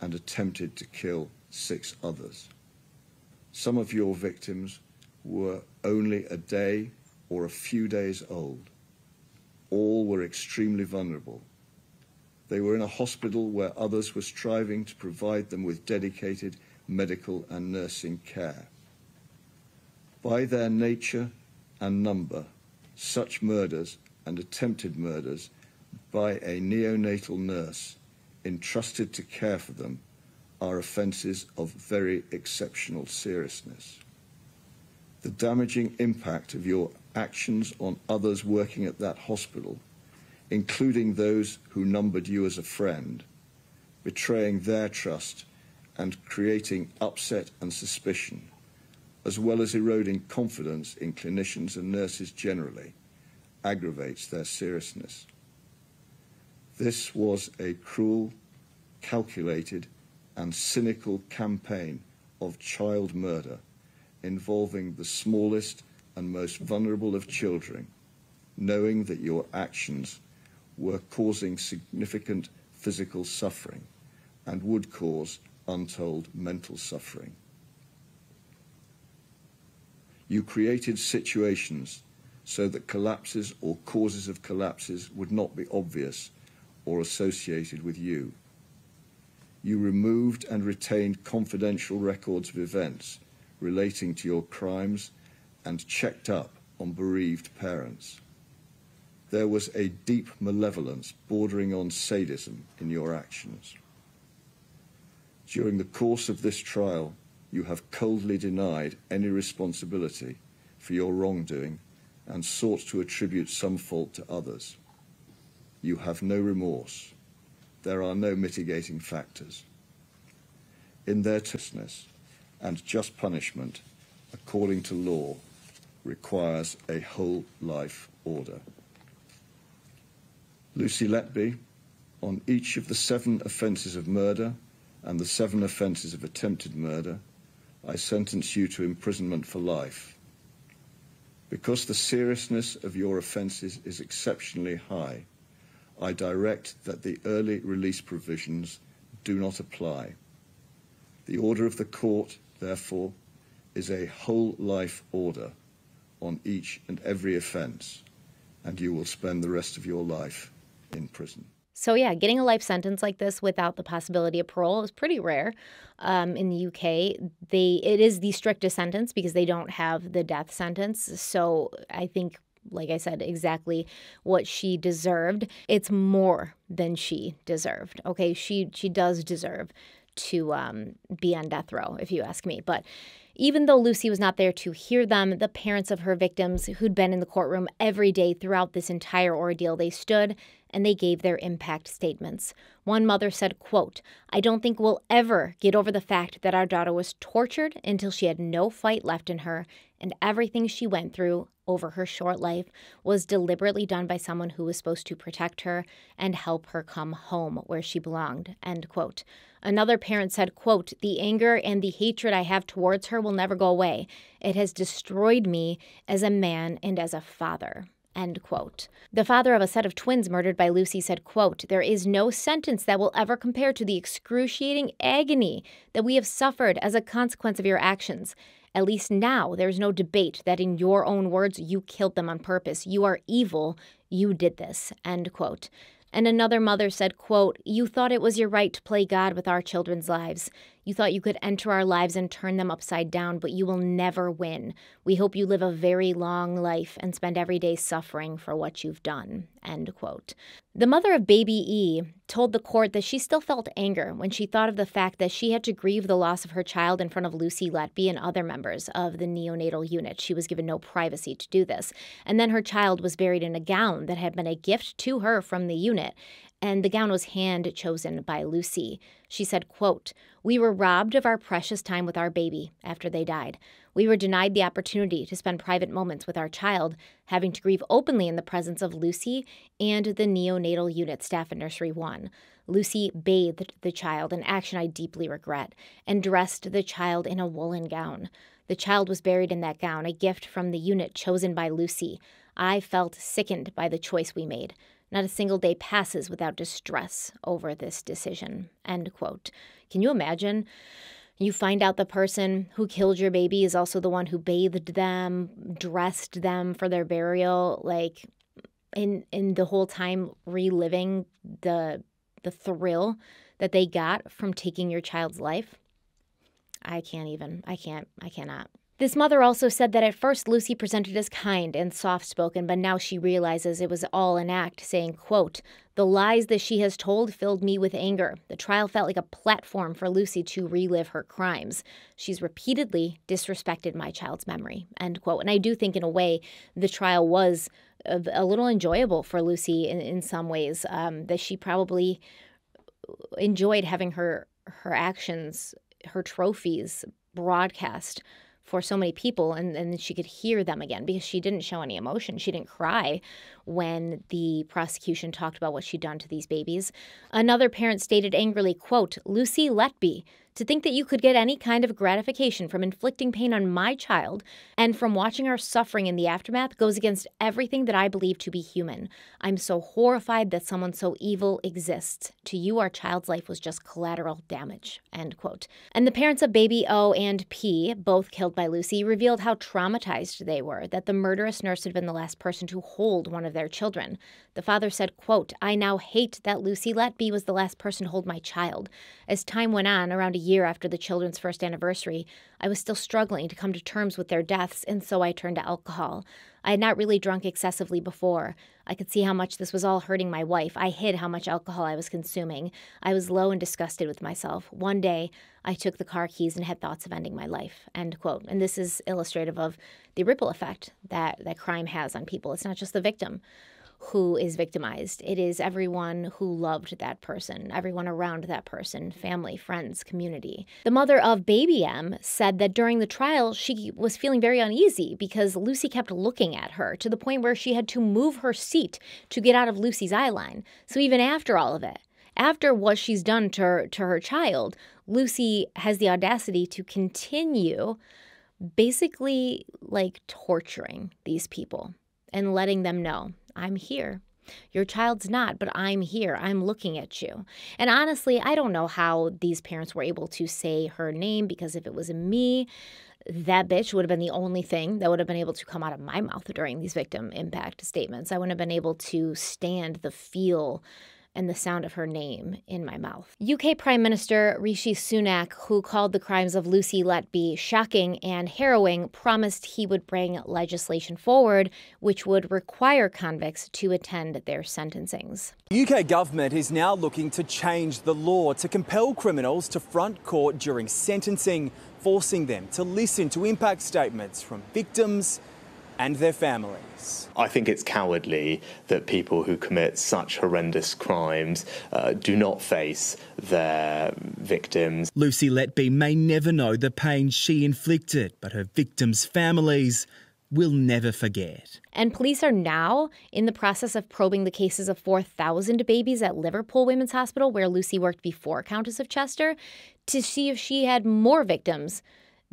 S3: and attempted to kill six others. Some of your victims were only a day or a few days old. All were extremely vulnerable. They were in a hospital where others were striving to provide them with dedicated medical and nursing care. By their nature and number, such murders and attempted murders by a neonatal nurse entrusted to care for them are offences of very exceptional seriousness. The damaging impact of your actions on others working at that hospital, including those who numbered you as a friend, betraying their trust and creating upset and suspicion, as well as eroding confidence in clinicians and nurses generally, aggravates their seriousness. This was a cruel, calculated, and cynical campaign of child murder involving the smallest and most vulnerable of children, knowing that your actions were causing significant physical suffering and would cause untold mental suffering. You created situations so that collapses or causes of collapses would not be obvious or associated with you you removed and retained confidential records of events relating to your crimes and checked up on bereaved parents. There was a deep malevolence bordering on sadism in your actions. During the course of this trial, you have coldly denied any responsibility for your wrongdoing and sought to attribute some fault to others. You have no remorse there are no mitigating factors. In their justness and just punishment, according to law, requires a whole life order. Lucy Letby, on each of the seven offences of murder and the seven offences of attempted murder, I sentence you to imprisonment for life. Because the seriousness of your offences is exceptionally high, I direct that the early release provisions do not apply. The order of the court, therefore, is a whole life order on each and every offence, and you will spend the rest of your life in prison.
S2: So yeah, getting a life sentence like this without the possibility of parole is pretty rare. Um, in the UK, they it is the strictest sentence because they don't have the death sentence. So I think like I said, exactly what she deserved. It's more than she deserved. Okay, she she does deserve to um, be on death row, if you ask me. But even though Lucy was not there to hear them, the parents of her victims, who'd been in the courtroom every day throughout this entire ordeal, they stood and they gave their impact statements. One mother said, quote, I don't think we'll ever get over the fact that our daughter was tortured until she had no fight left in her, and everything she went through over her short life was deliberately done by someone who was supposed to protect her and help her come home where she belonged end quote another parent said quote the anger and the hatred i have towards her will never go away it has destroyed me as a man and as a father End quote. The father of a set of twins murdered by Lucy said, quote, There is no sentence that will ever compare to the excruciating agony that we have suffered as a consequence of your actions. At least now there's no debate that, in your own words, you killed them on purpose. You are evil. You did this. End quote. And another mother said, quote, You thought it was your right to play God with our children's lives. You thought you could enter our lives and turn them upside down, but you will never win. We hope you live a very long life and spend every day suffering for what you've done. End quote. The mother of baby E told the court that she still felt anger when she thought of the fact that she had to grieve the loss of her child in front of Lucy Letby and other members of the neonatal unit. She was given no privacy to do this. And then her child was buried in a gown that had been a gift to her from the unit and the gown was hand chosen by Lucy. She said, quote, "We were robbed of our precious time with our baby after they died. We were denied the opportunity to spend private moments with our child, having to grieve openly in the presence of Lucy and the neonatal unit staff at Nursery 1. Lucy bathed the child, an action I deeply regret, and dressed the child in a woolen gown. The child was buried in that gown, a gift from the unit chosen by Lucy. I felt sickened by the choice we made. Not a single day passes without distress over this decision. End quote. Can you imagine? You find out the person who killed your baby is also the one who bathed them, dressed them for their burial, like in in the whole time reliving the the thrill that they got from taking your child's life. I can't even. I can't. I cannot. This mother also said that at first Lucy presented as kind and soft-spoken, but now she realizes it was all an act, saying, quote, "The lies that she has told filled me with anger. The trial felt like a platform for Lucy to relive her crimes. She's repeatedly disrespected my child's memory." End quote. And I do think in a way the trial was a, a little enjoyable for Lucy in, in some ways, um, that she probably enjoyed having her her actions, her trophies broadcast for so many people and, and she could hear them again because she didn't show any emotion. She didn't cry when the prosecution talked about what she'd done to these babies. Another parent stated angrily, quote, Lucy Letby to think that you could get any kind of gratification from inflicting pain on my child and from watching our suffering in the aftermath goes against everything that I believe to be human. I'm so horrified that someone so evil exists. To you, our child's life was just collateral damage. End quote. And the parents of baby O and P, both killed by Lucy, revealed how traumatized they were that the murderous nurse had been the last person to hold one of their children. The father said, quote, I now hate that Lucy Letby was the last person to hold my child. As time went on, around a year after the children's first anniversary, I was still struggling to come to terms with their deaths, and so I turned to alcohol. I had not really drunk excessively before. I could see how much this was all hurting my wife. I hid how much alcohol I was consuming. I was low and disgusted with myself. One day, I took the car keys and had thoughts of ending my life. End quote. And this is illustrative of the ripple effect that, that crime has on people. It's not just the victim who is victimized. It is everyone who loved that person, everyone around that person, family, friends, community. The mother of baby M said that during the trial, she was feeling very uneasy because Lucy kept looking at her to the point where she had to move her seat to get out of Lucy's eye line. So even after all of it, after what she's done to her, to her child, Lucy has the audacity to continue basically like torturing these people and letting them know I'm here. Your child's not, but I'm here. I'm looking at you. And honestly, I don't know how these parents were able to say her name because if it was me, that bitch would have been the only thing that would have been able to come out of my mouth during these victim impact statements. I wouldn't have been able to stand the feel and the sound of her name in my mouth. UK Prime Minister Rishi Sunak, who called the crimes of Lucy Letby shocking and harrowing, promised he would bring legislation forward which would require convicts to attend their sentencings.
S4: The UK government is now looking to change the law to compel criminals to front court during sentencing, forcing them to listen to impact statements from victims and their families.
S5: I think it's cowardly that people who commit such horrendous crimes uh, do not face their victims.
S6: Lucy Letby may never know the pain she inflicted, but her victims' families will never forget.
S2: And police are now in the process of probing the cases of 4,000 babies at Liverpool Women's Hospital, where Lucy worked before Countess of Chester, to see if she had more victims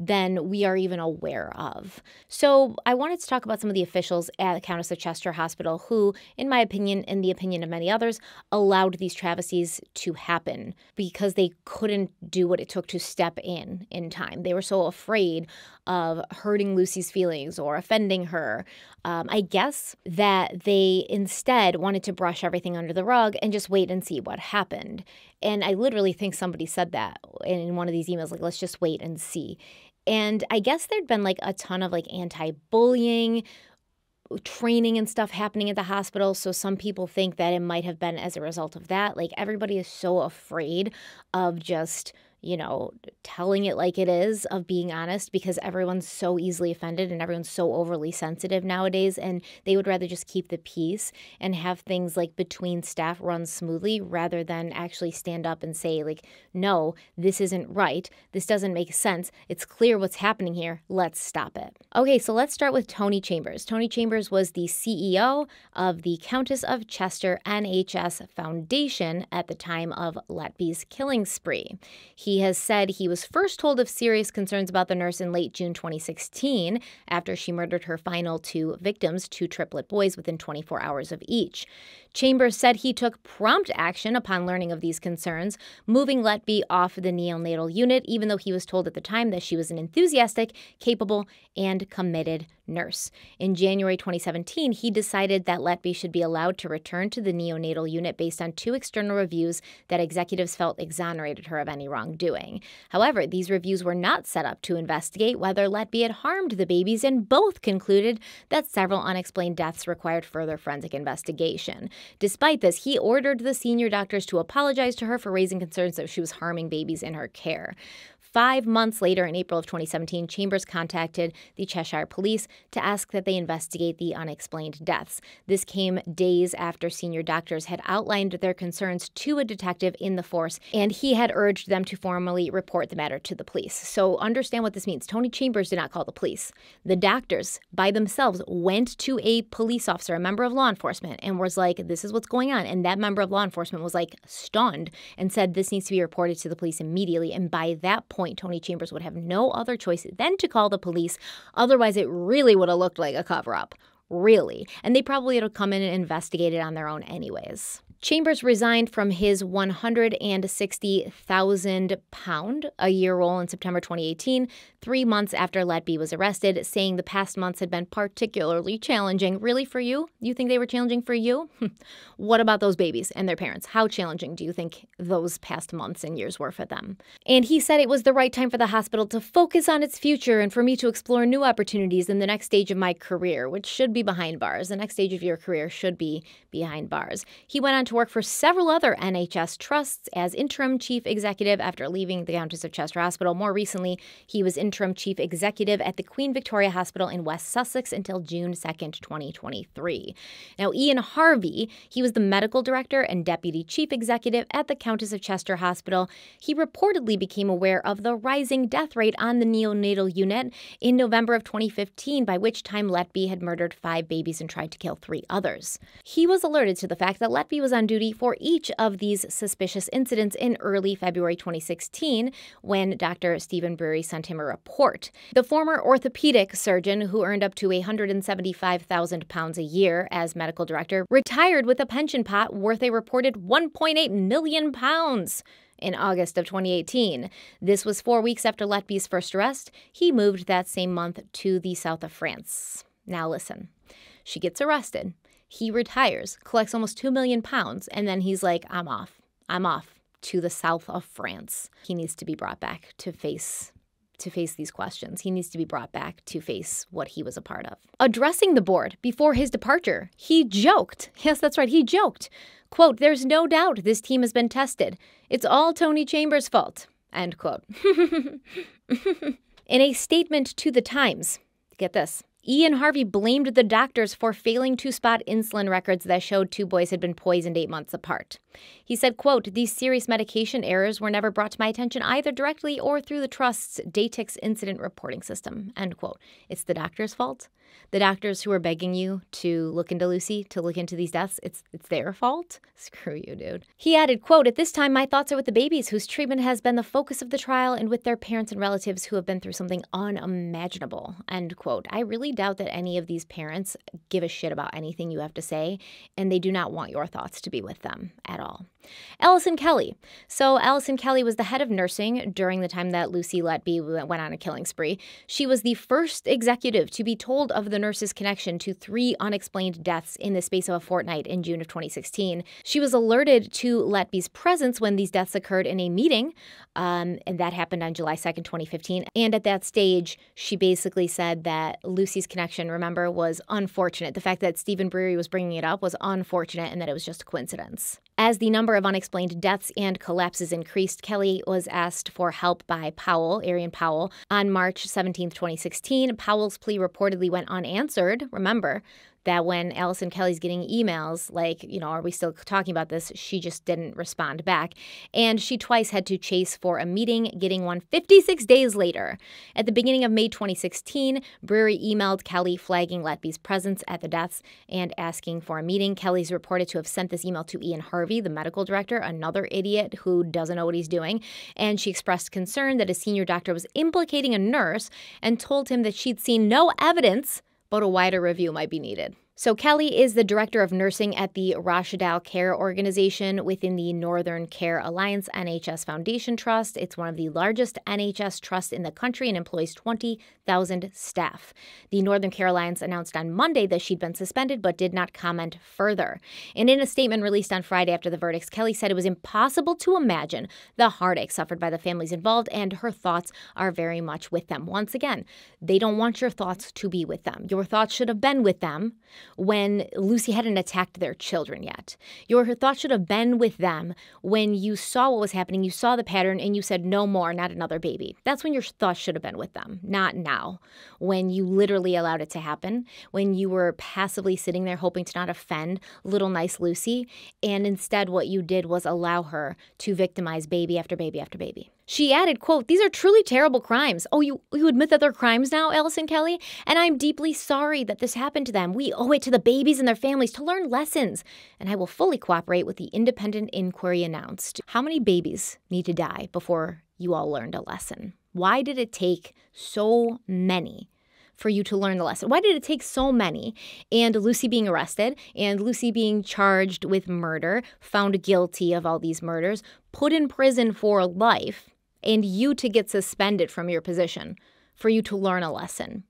S2: than we are even aware of. So, I wanted to talk about some of the officials at the Countess of Chester Hospital who, in my opinion, in the opinion of many others, allowed these travesties to happen because they couldn't do what it took to step in in time. They were so afraid of hurting Lucy's feelings or offending her. Um, I guess that they instead wanted to brush everything under the rug and just wait and see what happened. And I literally think somebody said that in one of these emails, like, let's just wait and see. And I guess there'd been like a ton of like anti bullying training and stuff happening at the hospital. So some people think that it might have been as a result of that. Like everybody is so afraid of just you know, telling it like it is, of being honest, because everyone's so easily offended and everyone's so overly sensitive nowadays. And they would rather just keep the peace and have things like between staff run smoothly rather than actually stand up and say, like, no, this isn't right. This doesn't make sense. It's clear what's happening here. Let's stop it. Okay, so let's start with Tony Chambers. Tony Chambers was the CEO of the Countess of Chester NHS Foundation at the time of Letby's killing spree. He he has said he was first told of serious concerns about the nurse in late June 2016 after she murdered her final two victims, two triplet boys, within 24 hours of each. Chambers said he took prompt action upon learning of these concerns, moving Letby off the neonatal unit, even though he was told at the time that she was an enthusiastic, capable, and committed nurse. In January 2017, he decided that Letby should be allowed to return to the neonatal unit based on two external reviews that executives felt exonerated her of any wrongdoing. However, these reviews were not set up to investigate whether Letby had harmed the babies, and both concluded that several unexplained deaths required further forensic investigation. Despite this, he ordered the senior doctors to apologize to her for raising concerns that she was harming babies in her care. Five months later, in April of 2017, Chambers contacted the Cheshire Police to ask that they investigate the unexplained deaths. This came days after senior doctors had outlined their concerns to a detective in the force, and he had urged them to formally report the matter to the police. So, understand what this means. Tony Chambers did not call the police. The doctors, by themselves, went to a police officer, a member of law enforcement, and was like, This is what's going on. And that member of law enforcement was like stunned and said, This needs to be reported to the police immediately. And by that point, point, Tony Chambers would have no other choice than to call the police. Otherwise, it really would have looked like a cover up. Really. And they probably would have come in and investigated it on their own, anyways. Chambers resigned from his 160,000 pound a year role in September 2018, three months after Letby was arrested, saying the past months had been particularly challenging. Really, for you? You think they were challenging for you? what about those babies and their parents? How challenging do you think those past months and years were for them? And he said it was the right time for the hospital to focus on its future and for me to explore new opportunities in the next stage of my career, which should be behind bars. The next stage of your career should be behind bars. He went on to work for several other NHS trusts as interim chief executive after leaving the Countess of Chester Hospital. More recently, he was interim chief executive at the Queen Victoria Hospital in West Sussex until June 2nd, 2023. Now, Ian Harvey, he was the medical director and deputy chief executive at the Countess of Chester Hospital. He reportedly became aware of the rising death rate on the neonatal unit in November of 2015, by which time Letby had murdered five babies and tried to kill three others. He was alerted to the fact that Letby was on duty for each of these suspicious incidents in early February 2016 when Dr. Stephen Breary sent him a report. The former orthopedic surgeon, who earned up to £175,000 a year as medical director, retired with a pension pot worth a reported £1.8 million in August of 2018. This was four weeks after Letby's first arrest. He moved that same month to the south of France. Now listen. She gets arrested. He retires, collects almost 2 million pounds, and then he's like, I'm off. I'm off to the south of France. He needs to be brought back to face to face these questions. He needs to be brought back to face what he was a part of. Addressing the board before his departure, he joked. Yes, that's right, he joked. Quote, there's no doubt this team has been tested. It's all Tony Chambers' fault. End quote. In a statement to the Times, get this. Ian Harvey blamed the doctors for failing to spot insulin records that showed two boys had been poisoned eight months apart. He said, quote, These serious medication errors were never brought to my attention either directly or through the Trust's Datix incident reporting system, end quote. It's the doctor's fault. The doctors who are begging you to look into Lucy, to look into these deaths, it's it's their fault. Screw you, dude. He added, quote, At this time my thoughts are with the babies whose treatment has been the focus of the trial and with their parents and relatives who have been through something unimaginable. End quote. I really doubt that any of these parents give a shit about anything you have to say, and they do not want your thoughts to be with them at all. Alison Kelly. So, Alison Kelly was the head of nursing during the time that Lucy Letby went on a killing spree. She was the first executive to be told of the nurse's connection to three unexplained deaths in the space of a fortnight in June of 2016. She was alerted to Letby's presence when these deaths occurred in a meeting, um, and that happened on July 2nd, 2015. And at that stage, she basically said that Lucy's connection, remember, was unfortunate. The fact that Stephen Breary was bringing it up was unfortunate and that it was just a coincidence. As the number of unexplained deaths and collapses increased, Kelly was asked for help by Powell, Eirian Powell, on March 17, 2016. Powell's plea reportedly went unanswered. Remember, that when Alison Kelly's getting emails like, you know, are we still talking about this? She just didn't respond back. And she twice had to chase for a meeting, getting one 56 days later. At the beginning of May 2016, Breary emailed Kelly flagging Letby's presence at the deaths and asking for a meeting. Kelly's reported to have sent this email to Ian Harvey, the medical director, another idiot who doesn't know what he's doing. And she expressed concern that a senior doctor was implicating a nurse and told him that she'd seen no evidence but a wider review might be needed. So, Kelly is the director of nursing at the Rochdale Care Organization within the Northern Care Alliance NHS Foundation Trust. It's one of the largest NHS trusts in the country and employs 20,000 staff. The Northern Care Alliance announced on Monday that she'd been suspended but did not comment further. And in a statement released on Friday after the verdicts, Kelly said it was impossible to imagine the heartache suffered by the families involved, and her thoughts are very much with them. Once again, they don't want your thoughts to be with them. Your thoughts should have been with them when Lucy hadn't attacked their children yet. Your thoughts should have been with them when you saw what was happening, you saw the pattern, and you said, no more, not another baby. That's when your thoughts should have been with them, not now, when you literally allowed it to happen, when you were passively sitting there hoping to not offend little nice Lucy, and instead what you did was allow her to victimize baby after baby after baby. She added, quote, These are truly terrible crimes. Oh, you, you admit that they're crimes now, Alison Kelly? And I'm deeply sorry that this happened to them. We owe it to the babies and their families to learn lessons. And I will fully cooperate with the independent inquiry announced. How many babies need to die before you all learned a lesson? Why did it take so many for you to learn the lesson? Why did it take so many? And Lucy being arrested and Lucy being charged with murder, found guilty of all these murders, put in prison for life, and you to get suspended from your position for you to learn a lesson.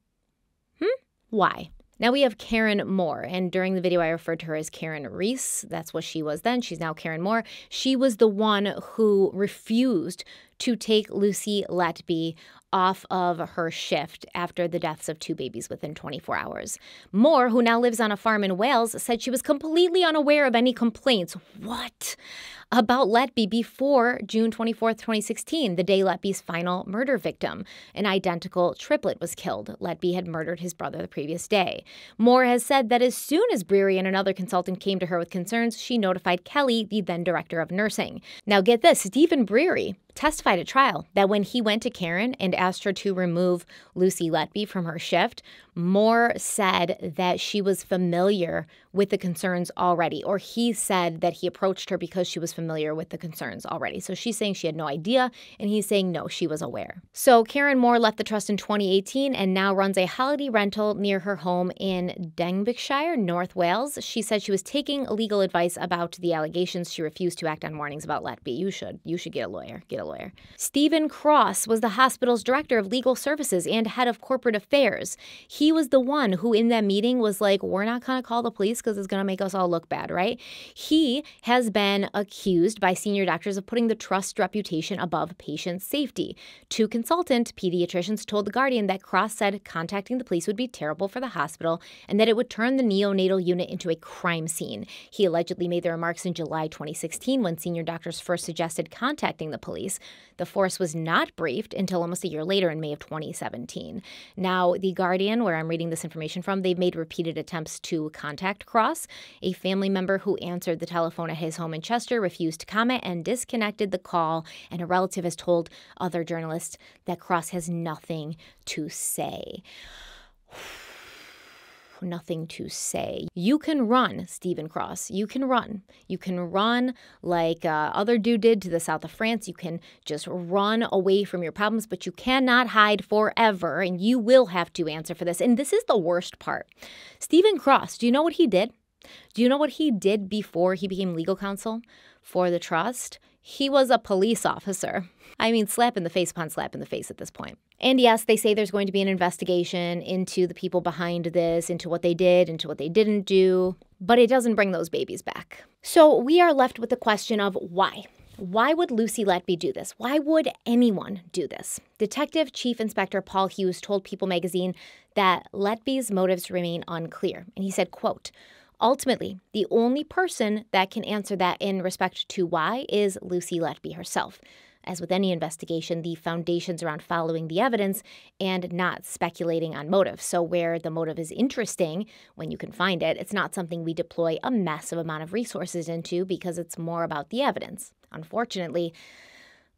S2: Hmm? Why? Now we have Karen Moore, and during the video I referred to her as Karen Rees. That's what she was then. She's now Karen Moore. She was the one who refused to take Lucy Letby off of her shift after the deaths of two babies within 24 hours. Moore, who now lives on a farm in Wales, said she was completely unaware of any complaints. What? about Letby before June 24, 2016, the day Letby's final murder victim, an identical triplet, was killed. Letby had murdered his brother the previous day. Moore has said that as soon as Breary and another consultant came to her with concerns, she notified Kelly, the then director of nursing. Now, get this Stephen Breary testified at trial that when he went to Karen and asked her to remove Lucy Letby from her shift, Moore said that she was familiar with the concerns already, or he said that he approached her because she was familiar with the concerns already. So she's saying she had no idea, and he's saying no, she was aware. So Karen Moore left the trust in 2018 and now runs a holiday rental near her home in Denbighshire, North Wales. She said she was taking legal advice about the allegations. She refused to act on warnings about Letby. You should. You should get a lawyer. Get a lawyer. Stephen Cross was the hospital's director of legal services and head of corporate affairs. He was the one who, in that meeting, was like, We're not going to call the police because it's going to make us all look bad, right? He has been accused by senior doctors of putting the trust reputation above patient safety. Two consultant pediatricians told The Guardian that Cross said contacting the police would be terrible for the hospital and that it would turn the neonatal unit into a crime scene. He allegedly made the remarks in July 2016 when senior doctors first suggested contacting the police. The force was not briefed until almost a year later in May of 2017. Now, The Guardian, where I'm reading this information from, they've made repeated attempts to contact Cross. A family member who answered the telephone at his home in Chester refused to comment and disconnected the call, and a relative has told other journalists that Cross has nothing to say nothing to say. You can run, Stephen Cross. You can run. You can run like uh, other dude did to the south of France. You can just run away from your problems, but you cannot hide forever, and you will have to answer for this. And this is the worst part. Stephen Cross, do you know what he did? Do you know what he did before he became legal counsel? for the trust, he was a police officer. I mean, slap in the face upon slap in the face at this point. And yes, they say there's going to be an investigation into the people behind this, into what they did, into what they didn't do, but it doesn't bring those babies back. So we are left with the question of why. Why would Lucy Letby do this? Why would anyone do this? Detective Chief Inspector Paul Hughes told People magazine that Letby's motives remain unclear. And he said, quote, Ultimately, the only person that can answer that in respect to why is Lucy Letby herself. As with any investigation, the foundations around following the evidence and not speculating on motive. So, where the motive is interesting, when you can find it, it's not something we deploy a massive amount of resources into because it's more about the evidence. Unfortunately,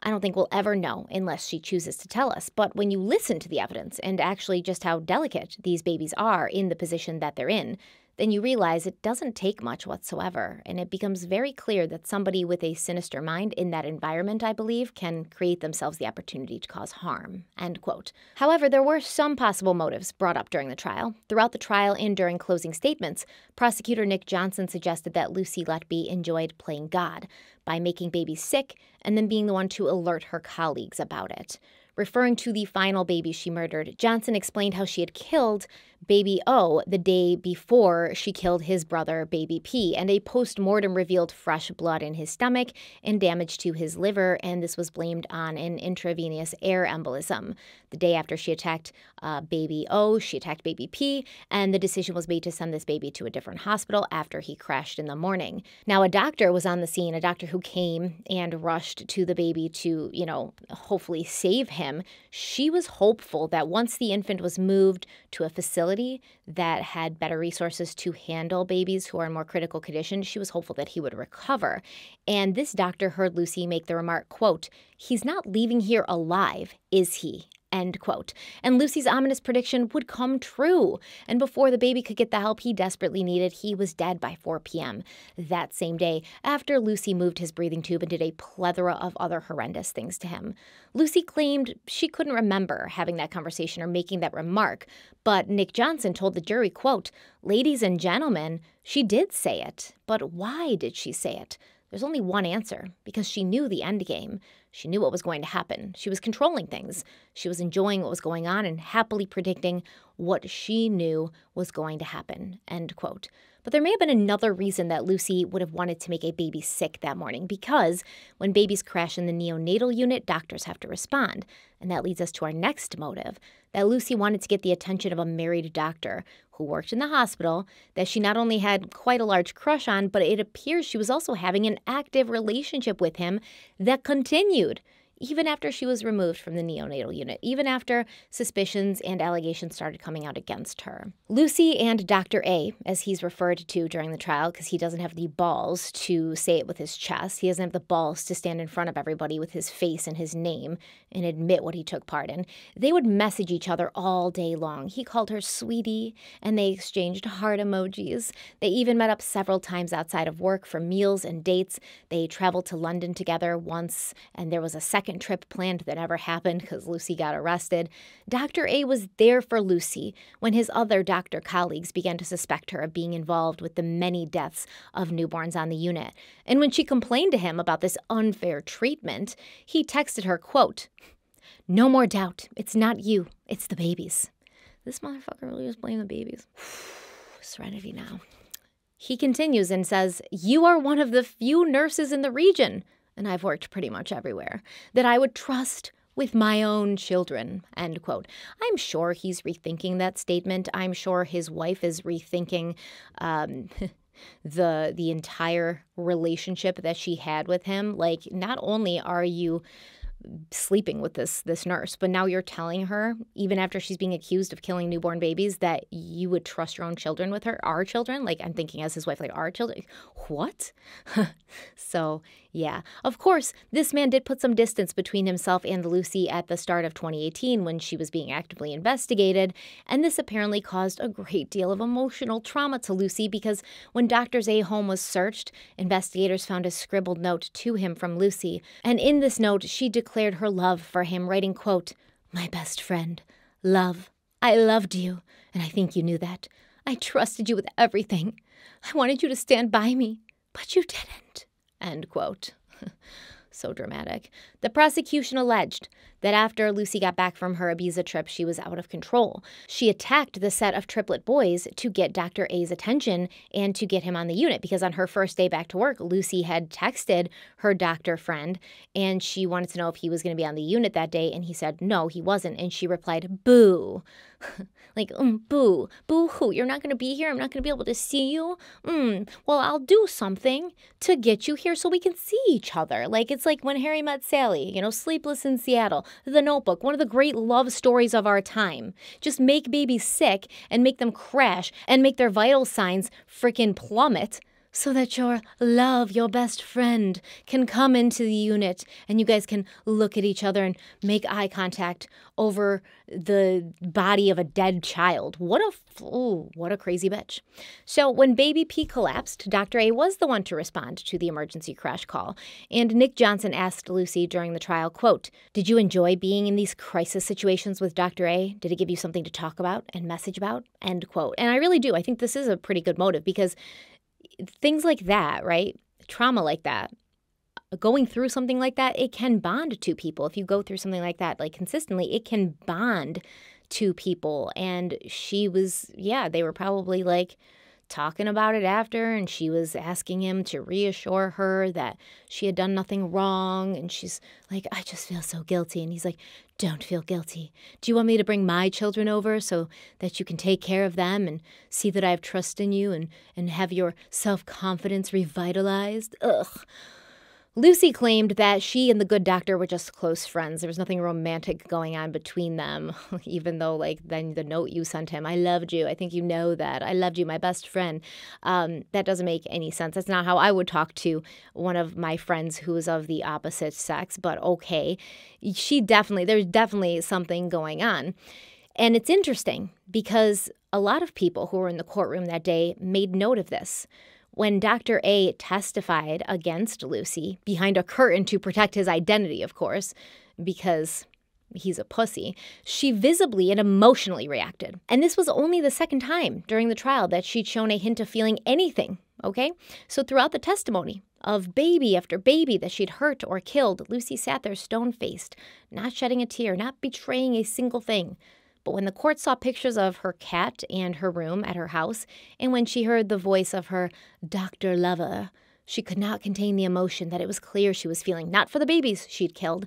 S2: I don't think we'll ever know unless she chooses to tell us. But when you listen to the evidence and actually just how delicate these babies are in the position that they're in, then you realize it doesn't take much whatsoever. And it becomes very clear that somebody with a sinister mind in that environment, I believe, can create themselves the opportunity to cause harm. End quote. However, there were some possible motives brought up during the trial. Throughout the trial and during closing statements, prosecutor Nick Johnson suggested that Lucy Letby enjoyed playing God by making babies sick and then being the one to alert her colleagues about it. Referring to the final baby she murdered, Johnson explained how she had killed baby O the day before she killed his brother, baby P, and a post mortem revealed fresh blood in his stomach and damage to his liver, and this was blamed on an intravenous air embolism. The day after she attacked uh, baby O, she attacked baby P, and the decision was made to send this baby to a different hospital after he crashed in the morning. Now, a doctor was on the scene, a doctor who came and rushed to the baby to, you know, hopefully save him. She was hopeful that once the infant was moved to a facility that had better resources to handle babies who are in more critical condition, she was hopeful that he would recover. And this doctor heard Lucy make the remark, quote, He's not leaving here alive, is he? End quote. And Lucy's ominous prediction would come true. And before the baby could get the help he desperately needed, he was dead by 4 p.m. that same day after Lucy moved his breathing tube and did a plethora of other horrendous things to him. Lucy claimed she couldn't remember having that conversation or making that remark, but Nick Johnson told the jury, quote, "Ladies and gentlemen, she did say it, but why did she say it?" There's only one answer because she knew the end game. She knew what was going to happen. She was controlling things. She was enjoying what was going on and happily predicting what she knew was going to happen. End quote. But there may have been another reason that Lucy would have wanted to make a baby sick that morning because when babies crash in the neonatal unit, doctors have to respond. And that leads us to our next motive that Lucy wanted to get the attention of a married doctor who worked in the hospital that she not only had quite a large crush on, but it appears she was also having an active relationship with him that continued even after she was removed from the neonatal unit, even after suspicions and allegations started coming out against her. Lucy and Dr. A, as he's referred to during the trial, because he doesn't have the balls to say it with his chest, he doesn't have the balls to stand in front of everybody with his face and his name and admit what he took part in. They would message each other all day long. He called her sweetie, and they exchanged heart emojis. They even met up several times outside of work for meals and dates. They traveled to London together once, and there was a second second trip planned that never happened because Lucy got arrested. Dr. A was there for Lucy when his other doctor colleagues began to suspect her of being involved with the many deaths of newborns on the unit. And when she complained to him about this unfair treatment, he texted her, quote, No more doubt. It's not you. It's the babies. This motherfucker really was blaming the babies. Serenity now. He continues and says, You are one of the few nurses in the region and I've worked pretty much everywhere, that I would trust with my own children, end quote. I'm sure he's rethinking that statement. I'm sure his wife is rethinking um, the the entire relationship that she had with him. Like, not only are you sleeping with this this nurse but now you're telling her even after she's being accused of killing newborn babies that you would trust your own children with her our children like i'm thinking as his wife like our children what so yeah of course this man did put some distance between himself and lucy at the start of 2018 when she was being actively investigated and this apparently caused a great deal of emotional trauma to lucy because when dr a home was searched investigators found a scribbled note to him from lucy and in this note she declared her love for him, writing, quote, My best friend, love, I loved you, and I think you knew that. I trusted you with everything. I wanted you to stand by me, but you didn't. End quote. so dramatic. The prosecution alleged that after Lucy got back from her Ibiza trip, she was out of control. She attacked the set of triplet boys to get Dr. A's attention and to get him on the unit because on her first day back to work, Lucy had texted her doctor friend and she wanted to know if he was going to be on the unit that day. And he said, no, he wasn't. And she replied, boo. like, mm, boo, boo hoo, you're not going to be here. I'm not going to be able to see you. Mm, well, I'll do something to get you here so we can see each other. Like, it's like when Harry met Sally, you know, Sleepless in Seattle. The Notebook, one of the great love stories of our time. Just make babies sick and make them crash and make their vital signs freaking plummet so that your love, your best friend, can come into the unit and you guys can look at each other and make eye contact over the body of a dead child. What a ooh, what a crazy bitch. So when baby P collapsed, Dr. A was the one to respond to the emergency crash call. And Nick Johnson asked Lucy during the trial, quote, "Did you enjoy being in these crisis situations with Dr. A? Did it give you something to talk about and message about?" End quote. And I really do. I think this is a pretty good motive because things like that, right? Trauma like that, going through something like that, it can bond two people. If you go through something like that, like consistently, it can bond two people. And she was, yeah, they were probably like, talking about it after, and she was asking him to reassure her that she had done nothing wrong. And she's like, I just feel so guilty. And he's like, Don't feel guilty. Do you want me to bring my children over so that you can take care of them and see that I have trust in you and, and have your self confidence revitalized? Ugh. Lucy claimed that she and the good doctor were just close friends. There was nothing romantic going on between them, even though, like, then the note you sent him, I loved you. I think you know that. I loved you, my best friend. Um, that doesn't make any sense. That's not how I would talk to one of my friends who is of the opposite sex, but okay. She definitely, there's definitely something going on. And it's interesting because a lot of people who were in the courtroom that day made note of this. When Dr. A testified against Lucy, behind a curtain to protect his identity, of course, because he's a pussy, she visibly and emotionally reacted. And this was only the second time during the trial that she'd shown a hint of feeling anything, okay? So throughout the testimony of baby after baby that she'd hurt or killed, Lucy sat there stone faced, not shedding a tear, not betraying a single thing. But when the court saw pictures of her cat and her room at her house, and when she heard the voice of her doctor lover, she could not contain the emotion that it was clear she was feeling, not for the babies she'd killed,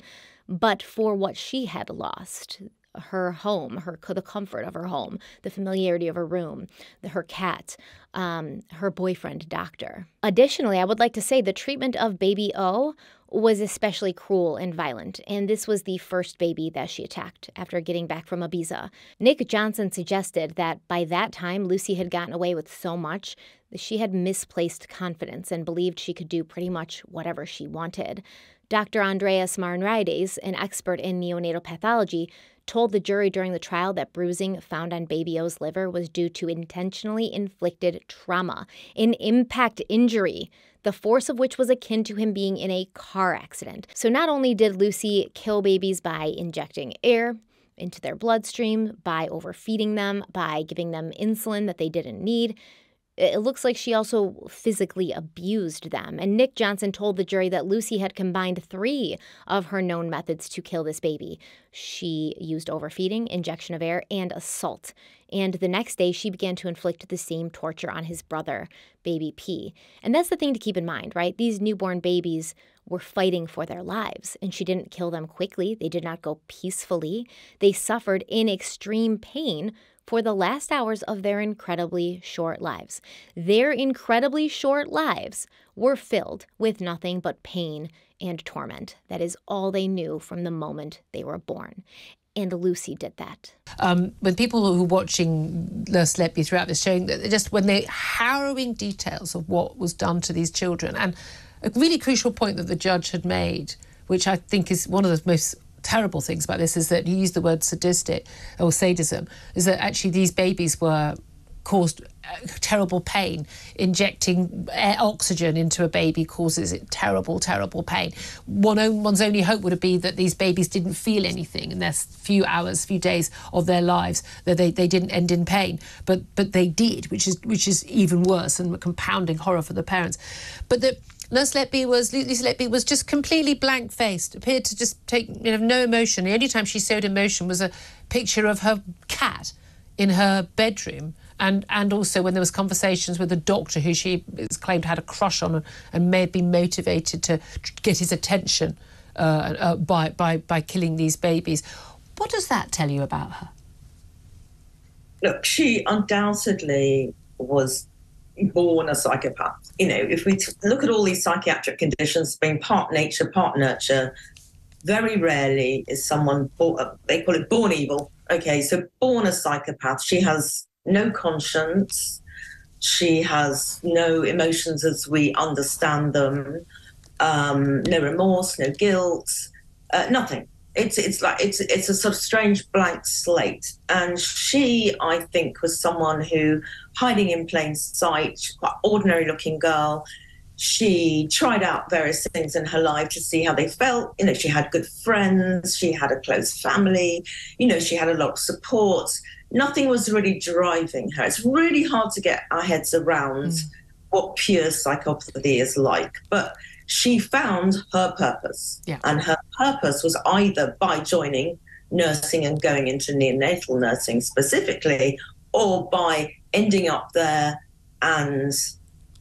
S2: but for what she had lost her home, her the comfort of her home, the familiarity of her room, the, her cat, um, her boyfriend, doctor. Additionally, I would like to say the treatment of baby O was especially cruel and violent, and this was the first baby that she attacked after getting back from Ibiza. Nick Johnson suggested that by that time, Lucy had gotten away with so much that she had misplaced confidence and believed she could do pretty much whatever she wanted. Dr. Andreas Marnerides, an expert in neonatal pathology, told the jury during the trial that bruising found on Baby O's liver was due to intentionally inflicted trauma, an impact injury the force of which was akin to him being in a car accident. So not only did Lucy kill babies by injecting air, into their bloodstream by overfeeding them, by giving them insulin that they didn't need it looks like she also physically abused them. And Nick Johnson told the jury that Lucy had combined three of her known methods to kill this baby. She used overfeeding, injection of air, and assault. And the next day, she began to inflict the same torture on his brother, baby P. And that's the thing to keep in mind, right? These newborn babies were fighting for their lives, and she didn't kill them quickly. They did not go peacefully. They suffered in extreme pain for the last hours of their incredibly short lives. Their incredibly short lives were filled with nothing but pain and torment. That is all they knew from the moment they were born. And Lucy did that.
S7: Um, when people who are watching Les Letby throughout this showing just when they harrowing details of what was done to these children, and a really crucial point that the judge had made, which I think is one of the most terrible things about this is that he used the word sadistic or sadism, is that actually these babies were caused uh, terrible pain. Injecting oxygen into a baby causes it terrible, terrible pain. One, one's only hope would be that these babies didn't feel anything in their few hours, few days of their lives, that they, they didn't end in pain. But but they did, which is which is even worse and compounding horror for the parents. But the Nurse Letby was Lucy Letby was just completely blank faced, appeared to just take you know no emotion. The only time she showed emotion was a picture of her cat in her bedroom. And, and also when there was conversations with a doctor who she claimed had a crush on and, and may have been motivated to get his attention uh, uh, by, by, by killing these babies. What does that tell you about her?
S8: Look, she undoubtedly was born a psychopath. You know, if we t- look at all these psychiatric conditions being part nature, part nurture, very rarely is someone born, uh, they call it born evil. Okay, so born a psychopath. She has no conscience. She has no emotions as we understand them. Um, no remorse, no guilt, uh, nothing it's it's like it's it's a sort of strange blank slate. And she, I think, was someone who, hiding in plain sight, quite ordinary looking girl. She tried out various things in her life to see how they felt. You know, she had good friends, she had a close family, you know, she had a lot of support. Nothing was really driving her. It's really hard to get our heads around mm. what pure psychopathy is like. But she found her purpose. Yeah. And her purpose was either by joining nursing and going into neonatal nursing specifically, or by ending up there and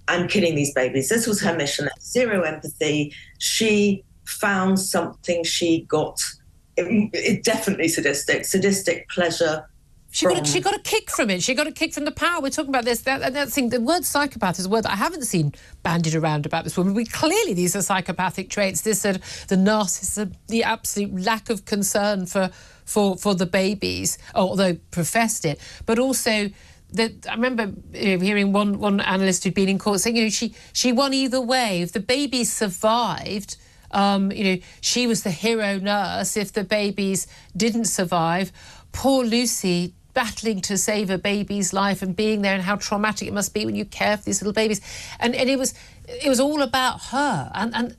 S8: and killing these babies. This was her mission. Zero empathy. She found something she got. It, it definitely sadistic, sadistic pleasure
S7: she got, a, she got a kick from it. She got a kick from the power. We're talking about this. That, that thing, the word psychopath is a word that I haven't seen bandied around about this woman. We clearly these are psychopathic traits. This uh, the narcissism, the absolute lack of concern for for for the babies, although professed it, but also that I remember hearing one one analyst who'd been in court saying, you know, she she won either way. If the babies survived. Um, you know, she was the hero nurse. If the babies didn't survive, poor Lucy battling to save a baby's life and being there and how traumatic it must be when you care for these little babies. And, and it was it was all about her. And, and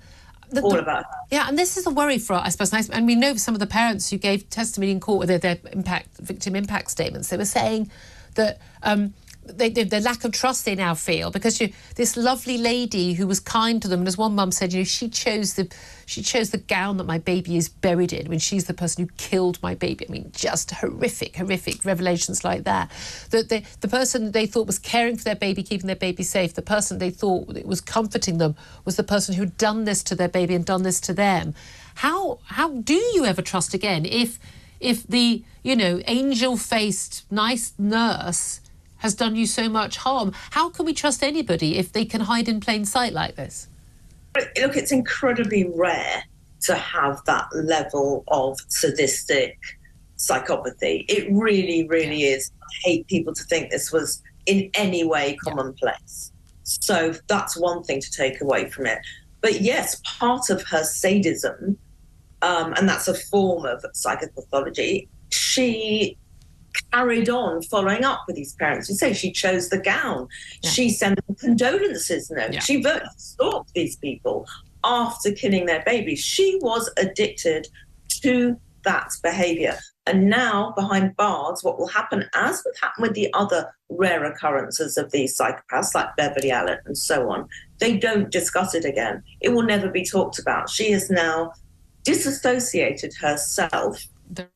S8: the, all about her.
S7: Yeah, and this is a worry for, I suppose, and we know some of the parents who gave testimony in court with their, their impact, victim impact statements, they were saying that um, they, they, the lack of trust they now feel because you, this lovely lady who was kind to them, and as one mum said, you know, she chose the she chose the gown that my baby is buried in. when she's the person who killed my baby. I mean, just horrific, horrific revelations like that. That the the person they thought was caring for their baby, keeping their baby safe, the person they thought it was comforting them was the person who'd done this to their baby and done this to them. How how do you ever trust again if if the you know angel faced nice nurse has done you so much harm. How can we trust anybody if they can hide in plain sight like this?
S8: Look, it's incredibly rare to have that level of sadistic psychopathy. It really, really is. I hate people to think this was in any way commonplace. So that's one thing to take away from it. But yes, part of her sadism, um, and that's a form of psychopathology, she carried on following up with these parents. You say she chose the gown. Yeah. She sent them condolences notes. Yeah. She virtually stalked these people after killing their babies. She was addicted to that behavior. And now, behind bars, what will happen, as would happen with the other rare occurrences of these psychopaths, like Beverley Allitt and so on, they don't discuss it again. It will never be talked about. She has now disassociated herself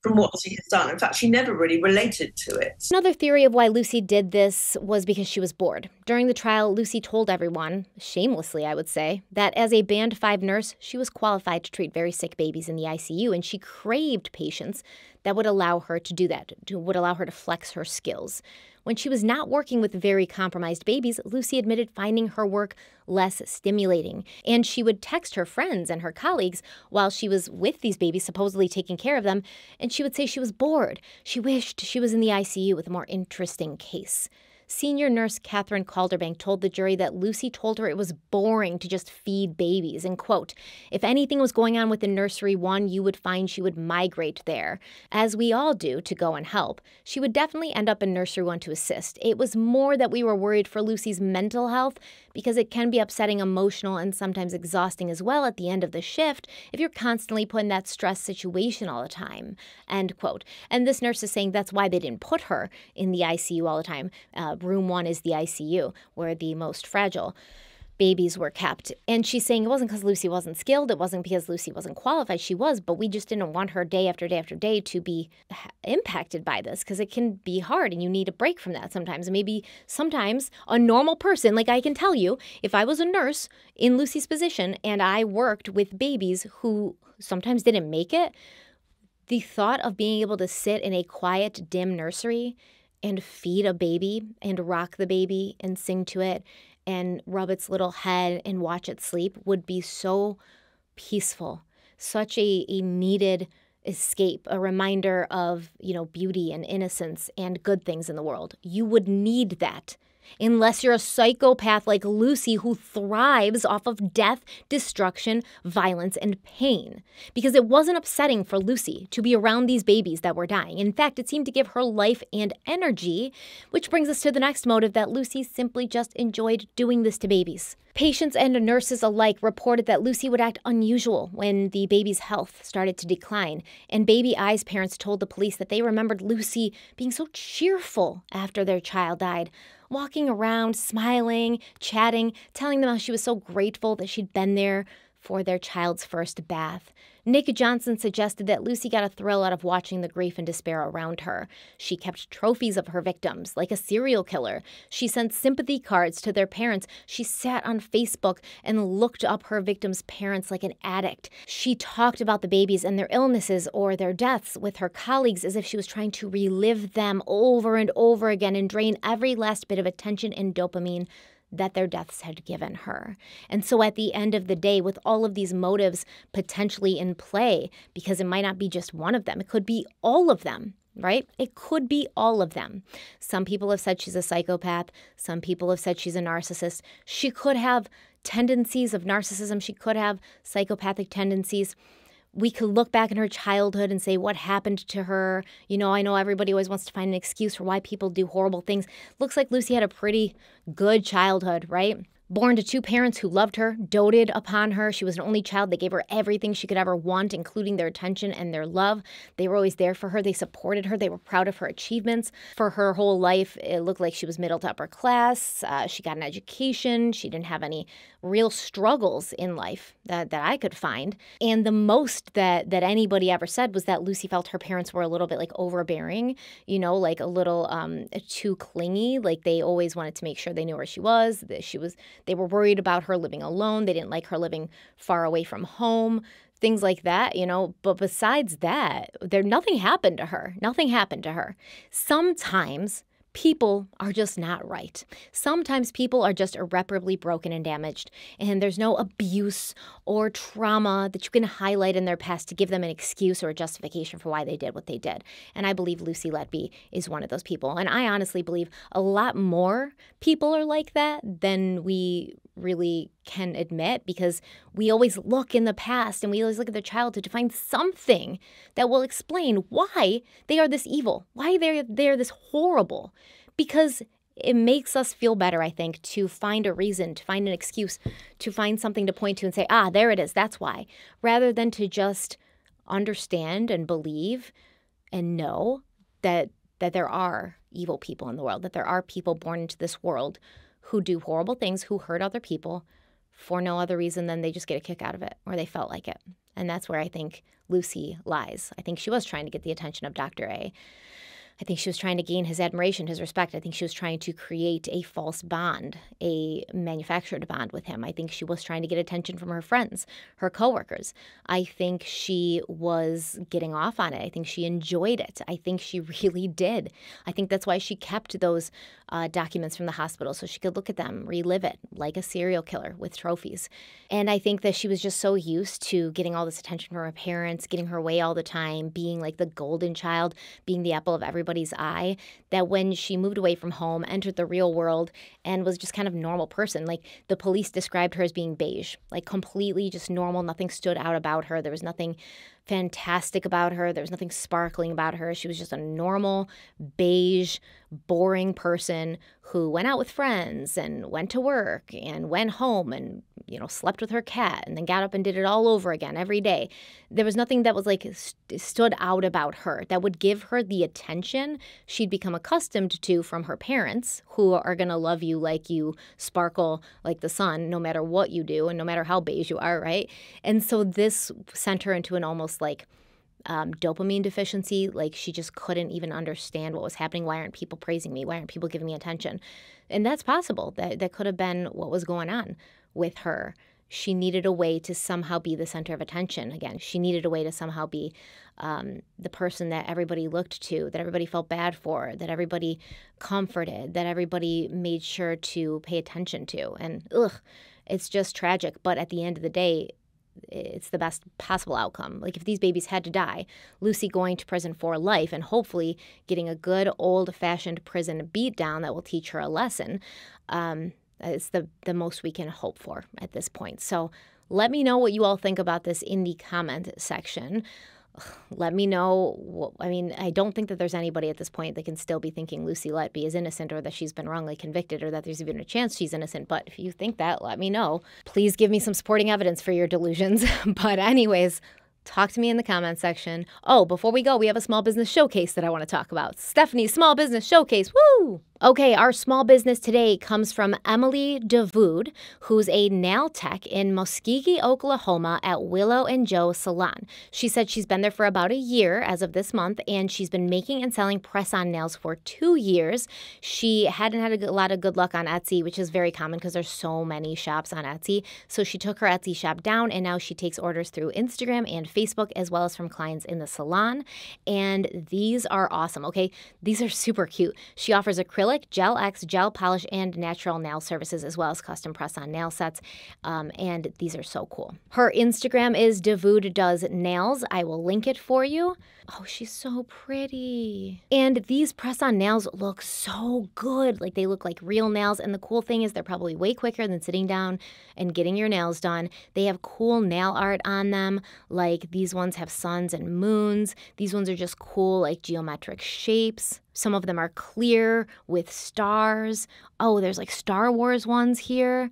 S8: from what she has done. In fact, she never really related to it.
S2: Another theory of why Lucy did this was because she was bored. During the trial, Lucy told everyone, shamelessly, I would say, that as a Band 5 nurse, she was qualified to treat very sick babies in the ICU, and she craved patients that would allow her to do that, to, would allow her to flex her skills. When she was not working with very compromised babies, Lucy admitted finding her work less stimulating. And she would text her friends and her colleagues while she was with these babies, supposedly taking care of them, and she would say she was bored. She wished she was in the ICU with a more interesting case. Senior nurse Catherine Calderbank told the jury that Lucy told her it was boring to just feed babies, and quote, if anything was going on with the nursery one, you would find she would migrate there, as we all do, to go and help. She would definitely end up in nursery one to assist. It was more that we were worried for Lucy's mental health because it can be upsetting, emotional, and sometimes exhausting as well at the end of the shift if you're constantly put in that stress situation all the time. End quote. And this nurse is saying that's why they didn't put her in the ICU all the time. Uh, room one is the ICU, where the most fragile. Babies were kept. And she's saying it wasn't because Lucy wasn't skilled, it wasn't because Lucy wasn't qualified. She was, but we just didn't want her day after day after day to be impacted by this because it can be hard and you need a break from that sometimes. And maybe sometimes a normal person, like I can tell you, if I was a nurse in Lucy's position and I worked with babies who sometimes didn't make it, the thought of being able to sit in a quiet, dim nursery and feed a baby and rock the baby and sing to it and rub its little head and watch it sleep would be so peaceful, such a, a needed escape, a reminder of, you know, beauty and innocence and good things in the world. You would need that unless you're a psychopath like Lucy who thrives off of death, destruction, violence, and pain. Because it wasn't upsetting for Lucy to be around these babies that were dying. In fact, it seemed to give her life and energy, which brings us to the next motive that Lucy simply just enjoyed doing this to babies. Patients and nurses alike reported that Lucy would act unusual when the baby's health started to decline, and Baby I's parents told the police that they remembered Lucy being so cheerful after their child died walking around, smiling, chatting, telling them how she was so grateful that she'd been there for their child's first bath. Nick Johnson suggested that Lucy got a thrill out of watching the grief and despair around her. She kept trophies of her victims, like a serial killer. She sent sympathy cards to their parents. She sat on Facebook and looked up her victims' parents like an addict. She talked about the babies and their illnesses or their deaths with her colleagues as if she was trying to relive them over and over again and drain every last bit of attention and dopamine that their deaths had given her. And so at the end of the day, with all of these motives potentially in play, because it might not be just one of them, it could be all of them. Right? It could be all of them. Some people have said she's a psychopath. Some people have said she's a narcissist. She could have tendencies of narcissism. She could have psychopathic tendencies we could look back in her childhood and say what happened to her. You know, I know everybody always wants to find an excuse for why people do horrible things. Looks like Lucy had a pretty good childhood, right? Born to two parents who loved her, doted upon her. She was an only child. They gave her everything she could ever want, including their attention and their love. They were always there for her. They supported her. They were proud of her achievements. For her whole life, it looked like she was middle to upper class. Uh, she got an education. She didn't have any real struggles in life that, that I could find. And the most that that anybody ever said was that Lucy felt her parents were a little bit like overbearing, you know, like a little um, too clingy. Like they always wanted to make sure they knew where she was. That she was. They were worried about her living alone. They didn't like her living far away from home things like that, you know. But besides that, there nothing happened to her. Nothing happened to her. Sometimes people are just not right. Sometimes people are just irreparably broken and damaged, and there's no abuse or trauma that you can highlight in their past to give them an excuse or a justification for why they did what they did. And I believe Lucy Letby is one of those people. And I honestly believe a lot more people are like that than we really can admit because we always look in the past and we always look at their childhood to find something that will explain why they are this evil, why they're they're this horrible. Because it makes us feel better, I think, to find a reason, to find an excuse, to find something to point to and say, ah, there it is, that's why, rather than to just understand and believe and know that that there are evil people in the world, that there are people born into this world who do horrible things, who hurt other people for no other reason than they just get a kick out of it or they felt like it. And that's where I think Lucy lies. I think she was trying to get the attention of Dr. A. I think she was trying to gain his admiration, his respect. I think she was trying to create a false bond, a manufactured bond with him. I think she was trying to get attention from her friends, her coworkers. I think she was getting off on it. I think she enjoyed it. I think she really did. I think that's why she kept those uh, documents from the hospital so she could look at them, relive it like a serial killer with trophies. And I think that she was just so used to getting all this attention from her parents, getting her way all the time, being like the golden child, being the apple of everybody's everybody's eye that when she moved away from home, entered the real world, and was just kind of normal person, like the police described her as being beige, like completely just normal. Nothing stood out about her. There was nothing fantastic about her. There was nothing sparkling about her. She was just a normal, beige, boring person who went out with friends and went to work and went home and, you know, slept with her cat and then got up and did it all over again every day. There was nothing that was like st- stood out about her that would give her the attention she'd become accustomed to from her parents, who are going to love you like you sparkle like the sun, no matter what you do and no matter how beige you are, right? And so this sent her into an almost like um, dopamine deficiency. Like she just couldn't even understand what was happening. Why aren't people praising me? Why aren't people giving me attention? And that's possible. That that could have been what was going on with her. She needed a way to somehow be the center of attention again. She needed a way to somehow be um, the person that everybody looked to, that everybody felt bad for, that everybody comforted, that everybody made sure to pay attention to. And ugh, it's just tragic. But at the end of the day, it's the best possible outcome. Like if these babies had to die, Lucy going to prison for life and hopefully getting a good old fashioned prison beatdown that will teach her a lesson. Um, it's the the most we can hope for at this point. So let me know what you all think about this in the comment section let me know. I mean, I don't think that there's anybody at this point that can still be thinking Lucy Letby is innocent or that she's been wrongly convicted or that there's even a chance she's innocent. But if you think that, let me know. Please give me some supporting evidence for your delusions. but, anyways, talk to me in the comments section. Oh, before we go, we have a small business showcase that I want to talk about. Stephanie's Small Business Showcase. Woo! Okay, our small business today comes from Emily Davoud, who's a nail tech in Muskogee, Oklahoma at Willow and Joe Salon. She said she's been there for about a year as of this month, and she's been making and selling press on nails for two years. She hadn't had a lot of good luck on Etsy, which is very common because there's so many shops on Etsy. So she took her Etsy shop down, and now she takes orders through Instagram and Facebook as well as from clients in the salon. And these are awesome, okay? These are super cute. She offers acrylic acrylic, gel X, gel polish, and natural nail services, as well as custom press on nail sets. Um, and these are so cool. Her Instagram is Davoud Does Nails. I will link it for you. Oh, she's so pretty. And these press on nails look so good. Like they look like real nails. And the cool thing is they're probably way quicker than sitting down and getting your nails done. They have cool nail art on them. Like these ones have suns and moons. These ones are just cool, like geometric shapes. Some of them are clear with stars. Oh, there's like Star Wars ones here.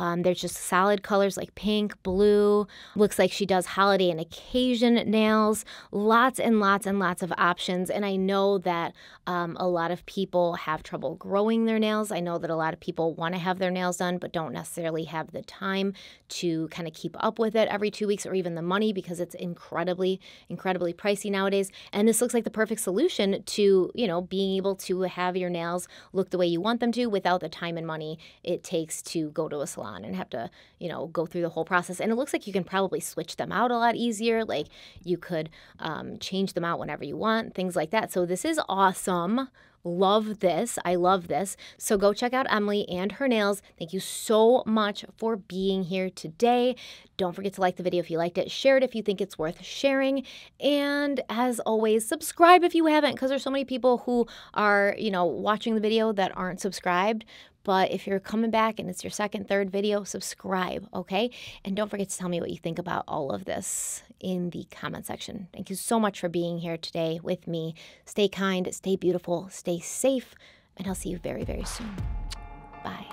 S2: Um, there's just solid colors like pink, blue. Looks like she does holiday and occasion nails. Lots and lots and lots of options. And I know that um, a lot of people have trouble growing their nails. I know that a lot of people want to have their nails done, but don't necessarily have the time to kind of keep up with it every two weeks or even the money because it's incredibly, incredibly pricey nowadays. And this looks like the perfect solution to, you know, being able to have your nails look the way you want them to without the time and money it takes to go to a salon salon and have to, you know, go through the whole process. And it looks like you can probably switch them out a lot easier. Like you could um, change them out whenever you want, things like that. So this is awesome. Love this. I love this. So go check out Emily and her nails. Thank you so much for being here today. Don't forget to like the video if you liked it, share it if you think it's worth sharing, and as always, subscribe if you haven't because there's so many people who are, you know, watching the video that aren't subscribed. But if you're coming back and it's your second, third video, subscribe, okay? And don't forget to tell me what you think about all of this in the comment section. Thank you so much for being here today with me. Stay kind, stay beautiful, stay safe, and I'll see you very, very soon. Bye.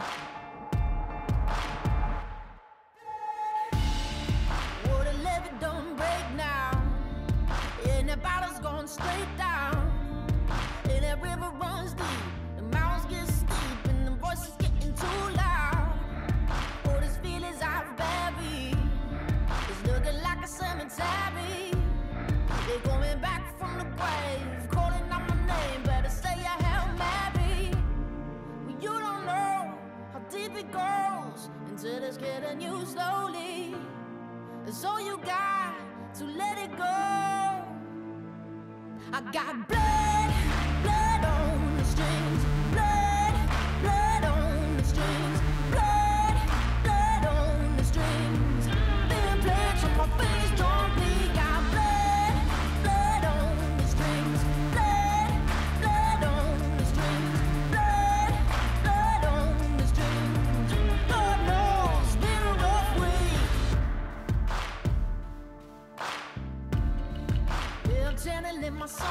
S2: It's getting you slowly. So you got to let it go. I got blood, blood on the strings.
S9: Soul.